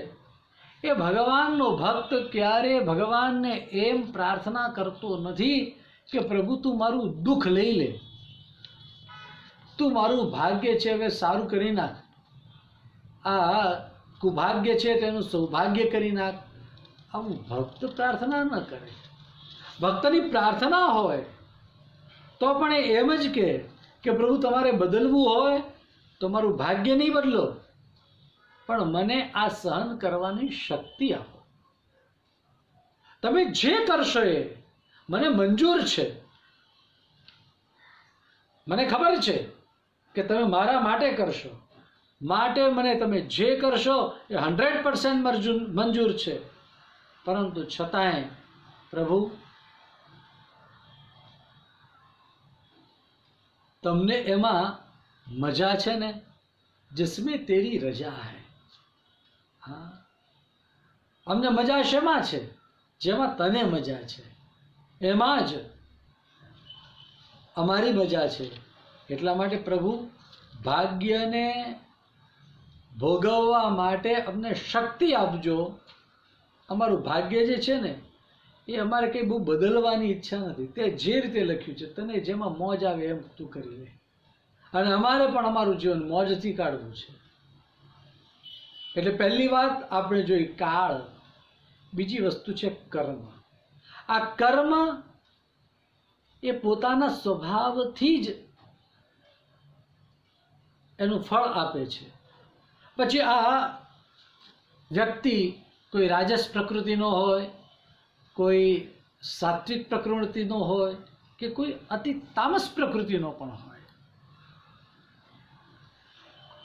એ ભગવાનનો ભક્ત ક્યારે ભગવાનને એમ પ્રાર્થના કરતો નથી કે પ્રભુ તું મારું દુઃખ લઈ લે. તું મારું ભાગ્ય છે, હવે સારું કરી નાખ. આ કુભાગ્ય છે, તેનું સૌભાગ્ય કરી નાખ. આવું ભક્ત પ્રાર્થના ન કરે. ભક્તની પ્રાર્થના હોય તો પણ એમ જ કે પ્રભુ તમારે બદલવું હોય તો મારું ભાગ્ય નહીં બદલો. પણ મને આ સહન કરવાની શક્તિ આપો. તમે જે કરશો એ મને મંજૂર છે. મને ખબર છે કે તમે મારા માટે કરશો. માટે મને તમે જે કરશો એ હંડ્રેડ પર્સન્ટ મંજૂર છે. પરંતુ છતાંય પ્રભુ, તમને એમાં મજા છે ને જિસમે તેરી રજા હે હા અમને મજા શેમાં છે જેમાં તને મજા છે એમાં જ અમારી મજા છે એટલા માટે પ્રભુ ભાગ્યને ભોગવવા માટે અમને શક્તિ આપજો અમારું ભાગ્ય જે છે ને એ અમારે કંઈ બહુ બદલવાની ઈચ્છા નથી તે જે રીતે લખ્યું છે તને જેમાં મોજ આવે એમ તું કરી લે અને અમારે પણ અમારું જીવન મોજથી કાઢવું છે. એટલે પહેલી વાત આપણે જોઈ કાળ, બીજી વસ્તુ છે કર્મ. આ કર્મ એ પોતાના સ્વભાવથી જ એનું ફળ આપે છે. પછી આ વ્યક્તિ કોઈ રાજસ પ્રકૃતિનો હોય, કોઈ સાત્વિક પ્રકૃતિનો હોય કે કોઈ અતિ તામસ પ્રકૃતિનો પણ હોય.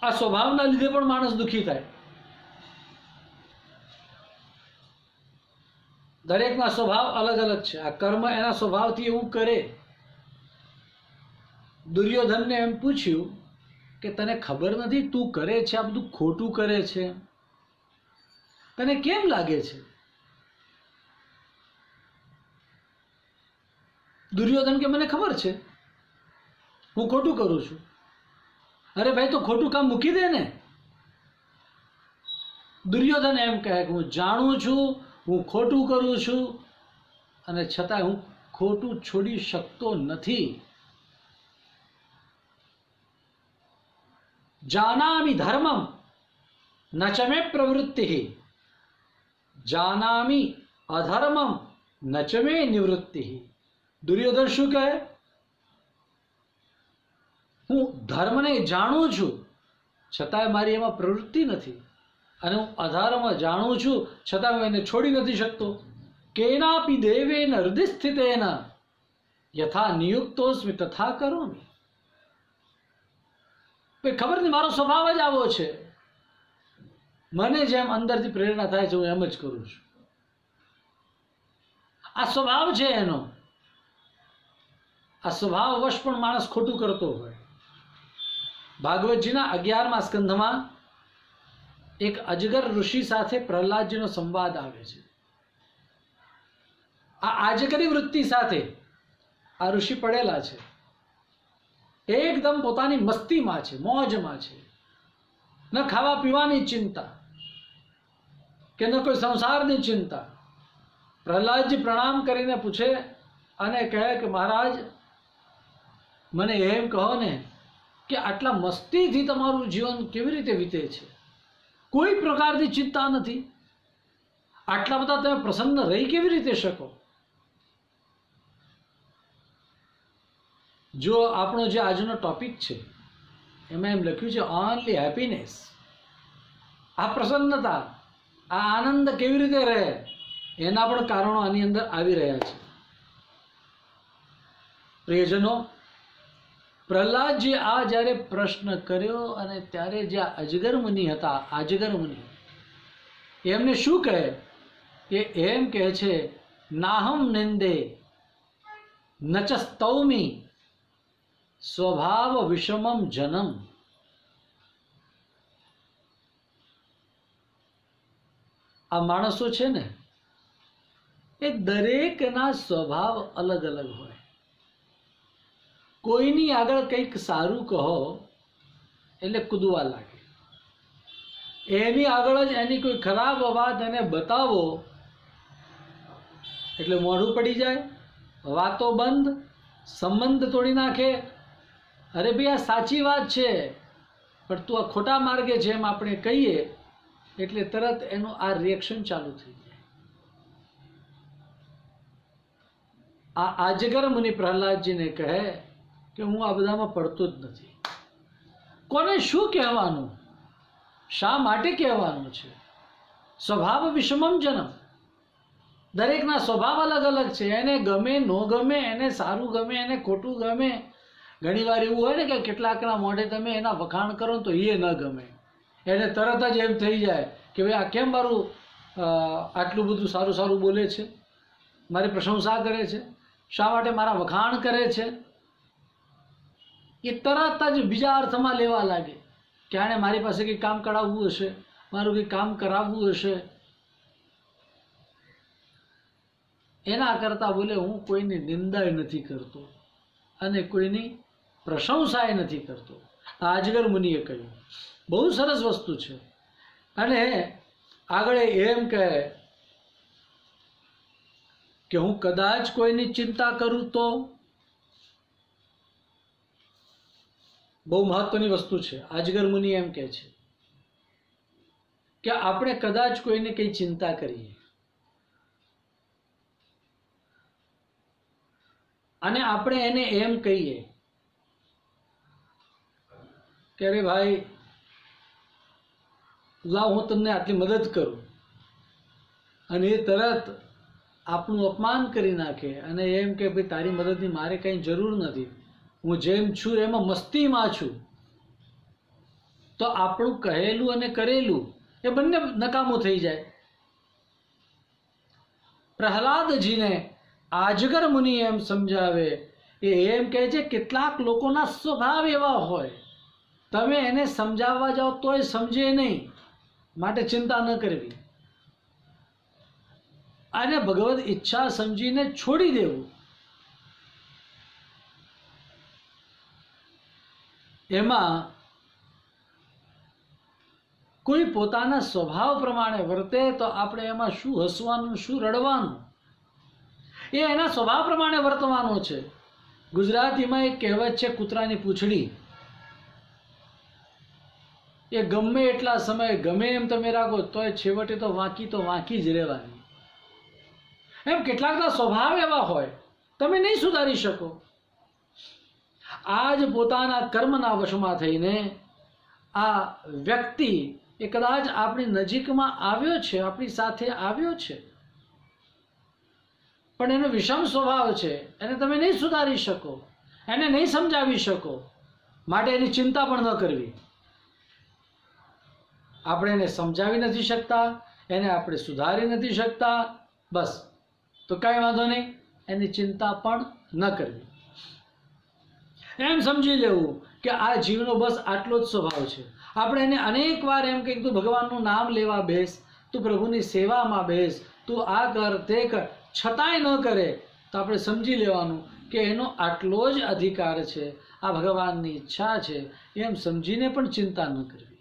આ સ્વભાવના લીધે પણ માણસ દુઃખી થાય. દરેકના સ્વભાવ અલગ અલગ છે. આ કર્મ એના સ્વભાવથી એવું કરે. દુર્યોધનને એમ પૂછ્યું કે, તને ખબર નથી તું કરે છે? આ બધું ખોટું કરે છે? તને કેમ લાગે છે? દુર્યોધન કે, મને ખબર છે. હું ખોટું કરું છું. અરે ભાઈ, તો ખોટું કામ મૂકી દે ને. દુર્યોધન એમ કહે કે હું જાણું છું, હું ખોટું કરું છું, અને છતાં હું ખોટું છોડી શકતો નથી. જાનામી ધર્મમ ન ચ પ્રવૃત્તિ. જાનામી અધર્મમ ન ચ નિવૃત્તિ. દુર્યોધન શું કહે? હું ધર્મને જાણું છું, છતાંય મારી એમાં પ્રવૃત્તિ નથી. અને હું અધર્મ જાણું છું છતાં હું એને છોડી નથી શકતો. કેનાપી દેવેન હૃદય સ્થિતેન યથા નિયુક્તોસ્મિ તથા કરો ખબર નહીં મારો સ્વભાવ જ આવો છે. મને જેમ અંદરથી પ્રેરણા થાય છે, હું એમ જ કરું છું. આ સ્વભાવ છે એનો. આ સ્વભાવવશ પણ માણસ ખોટું કરતો હોય. ભાગવતજીના અગિયારમા સ્કંધમાં એક અજગર ઋષિ સાથે પ્રહલાદજીનો સંવાદ આવે છે. આ આજગરી વૃત્તિ સાથે આ ઋષિ પડેલા છે. એકદમ પોતાની મસ્તીમાં છે, મોજમાં છે. ન ખાવા પીવાની ચિંતા કે ન કોઈ સંસારની ચિંતા. પ્રહલાદજી પ્રણામ કરીને પૂછે અને કહે કે મહારાજ, મને એમ કહો ને કે આટલા મસ્તીથી તમારું જીવન કેવી રીતે વીતે છે? કોઈ પ્રકારની ચિંતા નથી. આટલા બધા તમે પ્રસન્ન રહી કેવી રીતે શકો? જો આપણો જે આજનો ટોપિક છે, એમાં એમ લખ્યું છે ઓનલી હેપીનેસ આ પ્રસન્નતા, આ આનંદ કેવી રીતે રહે? એના પણ કારણો આની અંદર આવી રહ્યા છે. પ્રિયજનો પ્રહલાદજી આ જ્યારે પ્રશ્ન કર્યો અને ત્યારે જે અજગર મુનિ હતા અજગર મુનિ, એમને શું કહે? કે એમ કહે છે, નાહમ નિંદે, નચસ્તૌમી, સ્વભાવ વિષમમ જનમ. આ માણસો છે ને, એ દરેકના સ્વભાવ અલગ અલગ હોય. કોઈની આગળ કંઈક સારું કહો, એટલે કૂદવા લાગે. એની આગળ જ એની કોઈ ખરાબ વાત એને બતાવો, એટલે મોઢું પડી જાય, વાતો બંધ, સંબંધ તોડી નાખે. અરે ભાઈ, આ સાચી વાત છે, પણ તું આ ખોટા માર્ગે જેમ આપણે કહીએ, એટલે તરત એનું આ રિએક્શન ચાલુ થઈ જાય. આ આજગર મુનિ પ્રહલાદજીને કહે કે હું આ બધામાં પડતો જ નથી. કોને શું કહેવાનું? શા માટે કહેવાનું છે? સ્વભાવ વિષમમ જન્મ. દરેકના સ્વભાવ અલગ અલગ છે. એને ગમે, ન ગમે, એને સારું ગમે, એને ખોટું ગમે. ઘણીવાર એવું હોય ને કે કેટલાકના મોઢે તમે એના વખાણ કરો તો એ ન ગમે. એને તરત જ એમ થઈ જાય કે ભાઈ, આ કેમ મારું આટલું બધું સારું સારું બોલે છે? મારી પ્રશંસા કરે છે? શા માટે મારા વખાણ કરે છે? એ તરત જ બીજા અર્થમાં લેવા લાગે. કે આણે મારી પાસે કંઈ કામ કરાવવું હશે? મારું કંઈ કામ કરાવવું હશે? એના કરતાં બોલે, હું કોઈની નિંદાય નથી કરતો અને કોઈની પ્રશંસાય નથી કરતો. આજગર મુનિએ કહ્યું, બહુ સરસ વસ્તુ છે. અને આગળ એમ કહે કે હું કદાચ કોઈની ચિંતા કરું તો? બહુ મહત્વની વસ્તુ છે. આજગર મુનિ એમ કહે છે કે આપણે કદાચ કોઈને કંઈ ચિંતા કરીએ. અને આપણે એને એમ કહીએ કે અરે ભાઈ, લાવ હું તમને આટલી મદદ કરું. અને એ તરત આપણું અપમાન કરી નાખે અને એમ કે ભાઈ, તારી મદદની મારે કંઈ જરૂર નથી. હું જેમ છું એમાં મસ્તીમાં છું. તો આપણું કહેલું અને કરેલું એ બંને નકામું થઈ જાય. પ્રહલાદજીને આજગર મુનિ એમ સમજાવે, એ એમ કહે છે, કેટલાક લોકોના સ્વભાવ એવા હોય. તમે એને સમજાવવા જાઓ તોય સમજે નહીં. માટે ચિંતા ન કરવી. અને ભગવત ઈચ્છા સમજીને છોડી દેવું. એમાં કોઈ પોતાના સ્વભાવ પ્રમાણે વર્તે તો આપણે એમાં શું હસવાનું, શું રડવાનું? એ એના સ્વભાવ પ્રમાણે વર્તવાનો છે. ગુજરાતીમાં એક કહેવત છે, કૂતરાની પૂંછડી. એ ગમે એટલા સમય ગમે એમ તમે રાખો, તોય છેવટે તો વાંકી તો વાંકી જ રહેવાની. એમ કેટલાકના સ્વભાવ એવા હોય, તમે નહીં સુધારી શકો. આજ પોતાના કર્મના વશમાં થઈને આ વ્યક્તિ એ કદાચ આપણી નજીકમાં આવ્યો છે, આપણી સાથે આવ્યો છે. પણ એનો વિષમ સ્વભાવ છે, એને તમે નહીં સુધારી શકો, એને નહીં સમજાવી શકો, માટે એની ચિંતા પણ ન કરવી. આપણે એને સમજાવી નથી શકતા, એને આપણે સુધારી નથી શકતા, બસ. તો કાંઈ વાંધો નહીં, એની ચિંતા પણ ન કરવી. એમ સમજી લેવું કે આ જીવનો બસ આટલો જ સ્વભાવ છે. આપણે એને અનેક વાર એમ કંઈક તું ભગવાનનું નામ લેવા બેસ, તું પ્રભુની સેવામાં બેસ, તું આ કર, તે કર, છતાંય ન કરે, તો આપણે સમજી લેવાનું કે એનો આટલો જ અધિકાર છે, આ ભગવાનની ઈચ્છા છે, એમ સમજીને પણ ચિંતા ન કરવી.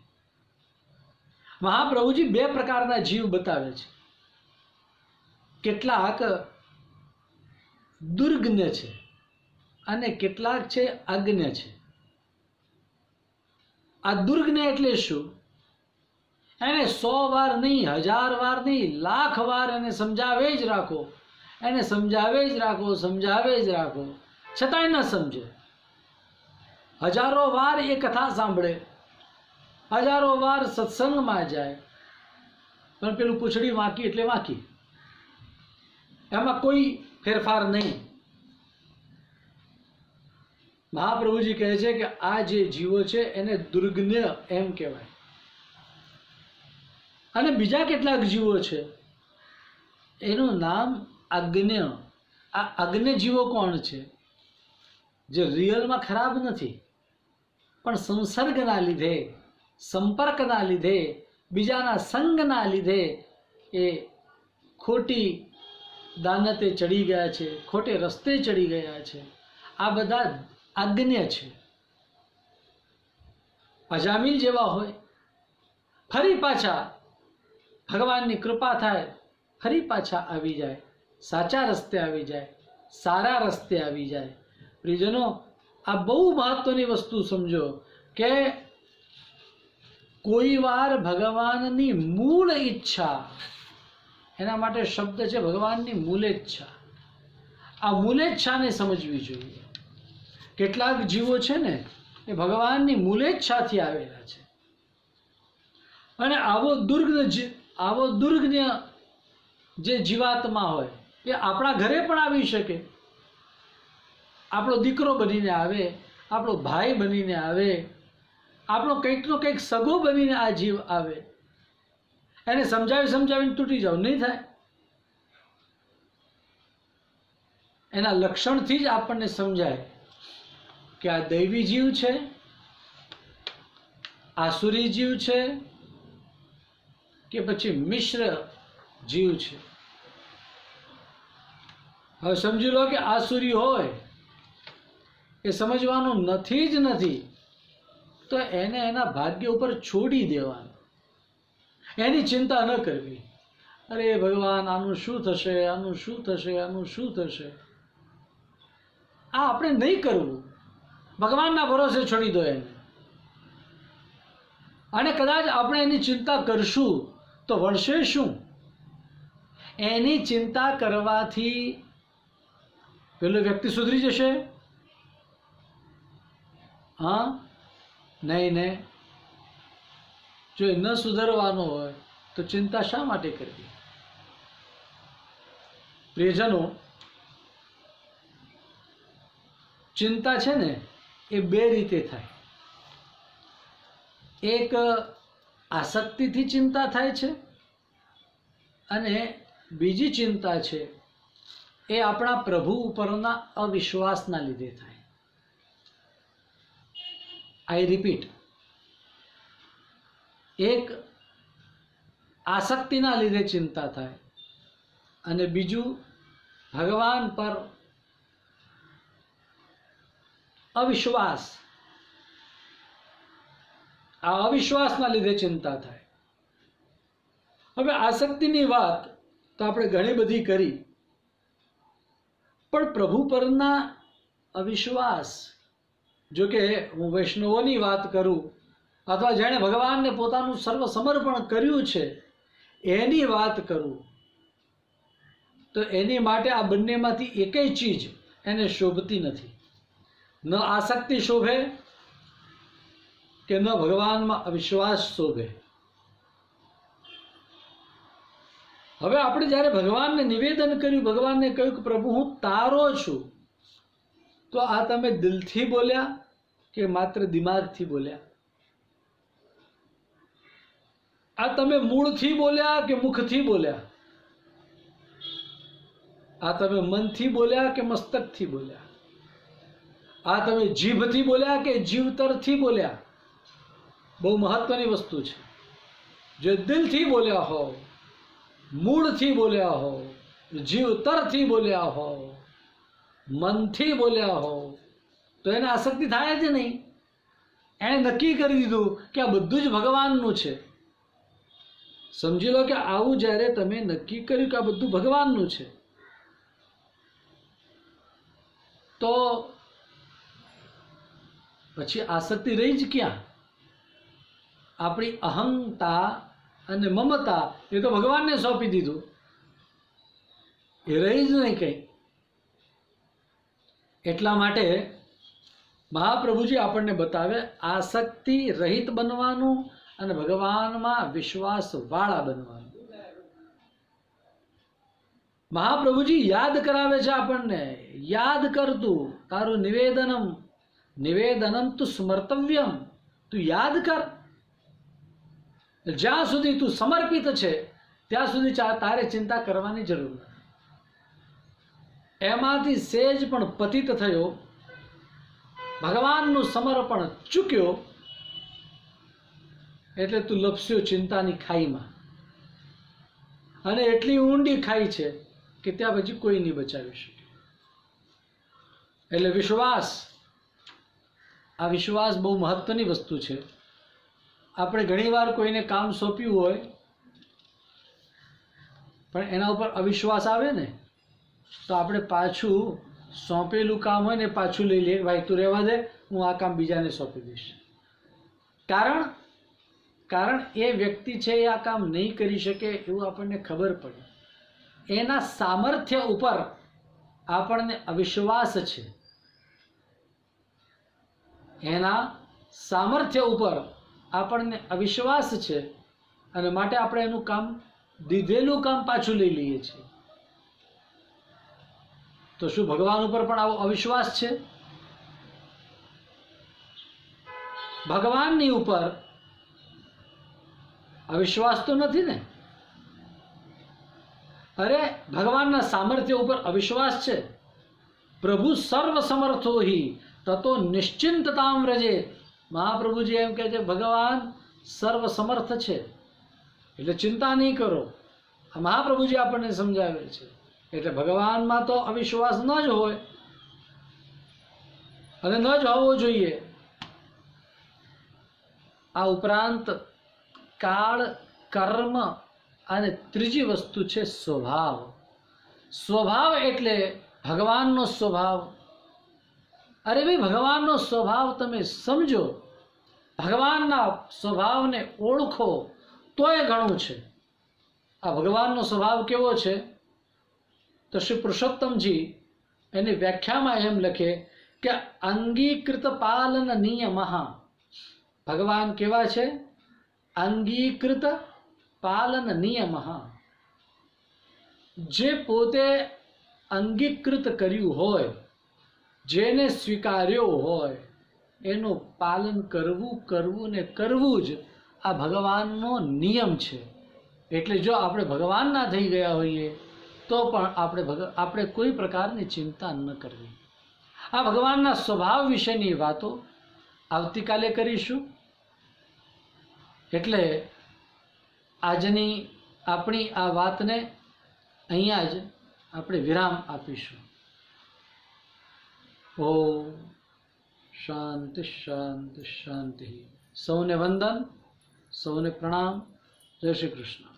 મહાપ્રભુજી બે પ્રકારના જીવ બતાવે છે. કેટલાક દુર્ગ્ન છે. અને કેટલાક છે અજ્ઞ છે. આ દુર્જ્ઞ એટલે શું? એને સો વાર નહીં, હજાર વાર નહીં, લાખ વાર એને સમજાવે જ રાખો. એને સમજાવે જ રાખો, સમજાવે જ રાખો. છતાંય ન સમજે. હજારો વાર એ કથા સાંભળે. હજારો વાર સત્સંગમાં જાય. પણ પેલું પૂછડી વાંકી એટલે વાંકી. એમાં કોઈ ફેરફાર નહીં. મહાપ્રભુજી કહે છે કે આ જે જીવો છે એને દુર્જ્ઞ એમ કહેવાય. અને બીજા કેટલાક જીવો છે, એનું નામ અજ્ઞ આ અજ્ઞ જીવો કોણ છે? જે રિયલમાં ખરાબ નથી, પણ સંસર્ગના લીધે, સંપર્કના લીધે, બીજાના સંગના લીધે એ ખોટી દાનતે ચડી ગયા છે, ખોટે રસ્તે ચડી ગયા છે. આ બધા આજ્ઞ છે. અજામિલ જેવા હોય, ફરી પાછા ભગવાનની કૃપા થાય, ફરી પાછા આવી જાય, સાચા રસ્તે આવી જાય, સારા રસ્તે આવી જાય. પ્રિયજનો, આ બહુ મહત્વની વસ્તુ સમજો કે કોઈ વાર ભગવાનની મૂળ ઈચ્છા, એના માટે શબ્દ છે ભગવાનની મૂલેચ્છા. આ મૂલેચ્છાને સમજવી જોઈએ. કેટલાક જીવો છે ને, એ ભગવાનની મૂલેચ્છાથી આવેલા છે. અને આવો દુર્ગ્ન જી- આવો દુર્ગ્ન જે જીવાત્મા હોય, એ આપણા ઘરે પણ આવી શકે. આપણો દીકરો બનીને આવે, આપણો ભાઈ બનીને આવે, આપણો કંઈકનો કંઈક સગો બનીને આ જીવ આવે. એને સમજાવી સમજાવીને તૂટી જાવ, નહીં થાય. એના લક્ષણથી જ આપણને સમજાય કે આ દૈવી જીવ છે આસુરી જીવ છે, કે પછી મિશ્ર જીવ છે. હવે સમજી લો કે આસુરી હોય, એ સમજવાનું નથી જ નથી, તો એને એના ભાગ્ય ઉપર છોડી દેવાનું. એની ચિંતા ન કરવી. અરે ભગવાન, આનું શું થશે, આનું શું થશે, આનું શું થશે? આ આપણે નહીં કરવું. ભગવાનના ભરોસે છોડી દો એને. અને કદાચ આપણે એની ચિંતા કરશું, તો વળશે શું? એની ચિંતા કરવાથી પેલો વ્યક્તિ સુધરી જશે? હા? નહીં ને જો ન સુધરવાનો હોય, તો ચિંતા શા માટે કરવી? પ્રિયજનો, ચિંતા છે ને એ બે રીતે થાય. એક, આસક્તિથી ચિંતા થાય છે અને બીજી ચિંતા છે એ આપણા પ્રભુ ઉપરના અવિશ્વાસના લીધે થાય. આઈ રિપીટ એક, આસક્તિના લીધે ચિંતા થાય અને બીજું, ભગવાન પર અવિશ્વાસ. આ અવિશ્વાસના લીધે ચિંતા થાય. હવે આસક્તિની વાત તો આપણે ઘણી બધી કરી. પણ પ્રભુ પરના અવિશ્વાસ, જો કે હું વૈષ્ણવોની વાત કરું, અથવા જેણે ભગવાનને પોતાનું સર્વ સમર્પણ કર્યું છે, એની વાત કરું, તો એની માટે આ બંનેમાંથી એકેય ચીજ એને શોભતી નથી. ન આસક્તિ શોભે કે ન ભગવાનમાં અવિશ્વાસ શોભે. હવે આપણે જ્યારે ભગવાનને નિવેદન કર્યું, ભગવાનને કહ્યું કે પ્રભુ, હું તારો છું, તો આ તમે દિલથી બોલ્યા કે માત્ર દિમાગથી બોલ્યા? આ તમે મૂળથી બોલ્યા કે મુખથી બોલ્યા? આ તમે મનથી બોલ્યા કે મસ્તકથી બોલ્યા? આ તમે જીભથી બોલ્યા કે જીવતરથી બોલ્યા? બહુ મહત્વની વસ્તુ છે. જે દિલથી બોલ્યા હો મૂળથી બોલ્યા હો જીવતરથી બોલ્યા હો મનથી બોલ્યા હો તો એને આસક્તિ થાય જ નહીં. એણે નક્કી કરી દીધું કે આ બધું જ ભગવાનનું છે. સમજી લો કે આવું જ્યારે તમે નક્કી કર્યું કે આ બધું ભગવાનનું છે. તો પછી આસક્તિ રહી જ ક્યાં? આપણી અહંતા અને મમતા એ તો ભગવાનને સોંપી દીધું. એ રહી જ નહીં કંઈ. એટલા માટે મહાપ્રભુજી આપણને બતાવે, આસક્તિ રહિત બનવાનું અને ભગવાનમાં વિશ્વાસ વાળા બનવાનું. મહાપ્રભુજી યાદ કરાવે છે આપણને. યાદ કરતું તારું નિવેદનમ નિવેદનમ તું સ્મર્તવ્યમ તું યાદ કર જ્યાં સુધી તું સમર્પિત છે ત્યાં સુધી તારે ચિંતા કરવાની જરૂર નથી એમાંથી સેજ પણ પતિત થયો ભગવાનનું સમર્પણ ચૂક્યો, એટલે તું લપસ્યો ચિંતાની ખાઈમાં। અને એટલી ઊંડી ખાઈ છે કે ત્યાં પછી કોઈ નહીં બચાવી શકે। એટલે વિશ્વાસ આ વિશ્વાસ બહુ મહત્ત્વની વસ્તુ છે. આપણે ઘણીવાર કોઈને કામ સોંપ્યું હોય, પણ એના ઉપર અવિશ્વાસ આવે ને, તો આપણે પાછું સોંપેલું કામ હોય ને પાછું લઈ લઈએ ભાઈ, તું રહેવા દે, હું આ કામ બીજાને સોંપી દઈશ. કારણ કારણ એ વ્યક્તિ છે એ આ કામ નહીં કરી શકે એવું આપણને ખબર પડે. એના સામર્થ્ય ઉપર આપણને અવિશ્વાસ છે. એના સામર્થ્ય ઉપર આપણને અવિશ્વાસ છે અને માટે આપણે એનું કામ દીધેલું કામ પાછું લઈ લઈએ છીએ. તો શું ભગવાન ઉપર પણ આવો અવિશ્વાસ છે? ભગવાનની ઉપર અવિશ્વાસ તો નથી ને? અરે, ભગવાનના સામર્થ્ય ઉપર અવિશ્વાસ છે. પ્રભુ સર્વસમર્થો હિ તતો નિશ્ચિંતતામ રજે મહાપ્રભુજી એમ કહે છે ભગવાન સર્વ સમર્થ છે એટલે ચિંતા નહીં કરો। આ મહાપ્રભુજી આપણને સમજાવે છે। એટલે ભગવાનમાં તો અવિશ્વાસ ન જ હોય અને ન જ હોવો જોઈએ। આ ઉપરાંત કાળ, કર્મ અને ત્રીજી વસ્તુ છે સ્વભાવ। સ્વભાવ એટલે ભગવાનનો સ્વભાવ। અરે ભાઈ, ભગવાનનો સ્વભાવ તમે સમજો. ભગવાનના સ્વભાવને ઓળખો તો એ ઘણું છે. આ ભગવાનનો સ્વભાવ કેવો છે? તો શ્રી પુરુષોત્તમજી એની વ્યાખ્યામાં એમ લખે કે અંગીકૃત પાલન નિયમ. ભગવાન કેવા છે? અંગીકૃત પાલન નિયમ. જે પોતે અંગીકૃત કર્યું હોય જેને સ્વીકાર્યો હોય, એનું પાલન કરવું કરવું ને કરવું જ આ ભગવાનનો નિયમ છે. એટલે જો આપણે ભગવાનના થઈ ગયા હોઈએ, તો પણ આપણે ભગ, આપણે કોઈ પ્રકારની ચિંતા ન કરવી. આ ભગવાનના સ્વભાવ વિશેની વાતો આવતીકાલે કરીશું. એટલે આજની આપણી આ વાતને અહીંયા જ આપણે વિરામ આપીશું. ઓમ શાંતિ શાંતિ શાંતિ. સૌને વંદન સૌને પ્રણામ. જય શ્રી કૃષ્ણ.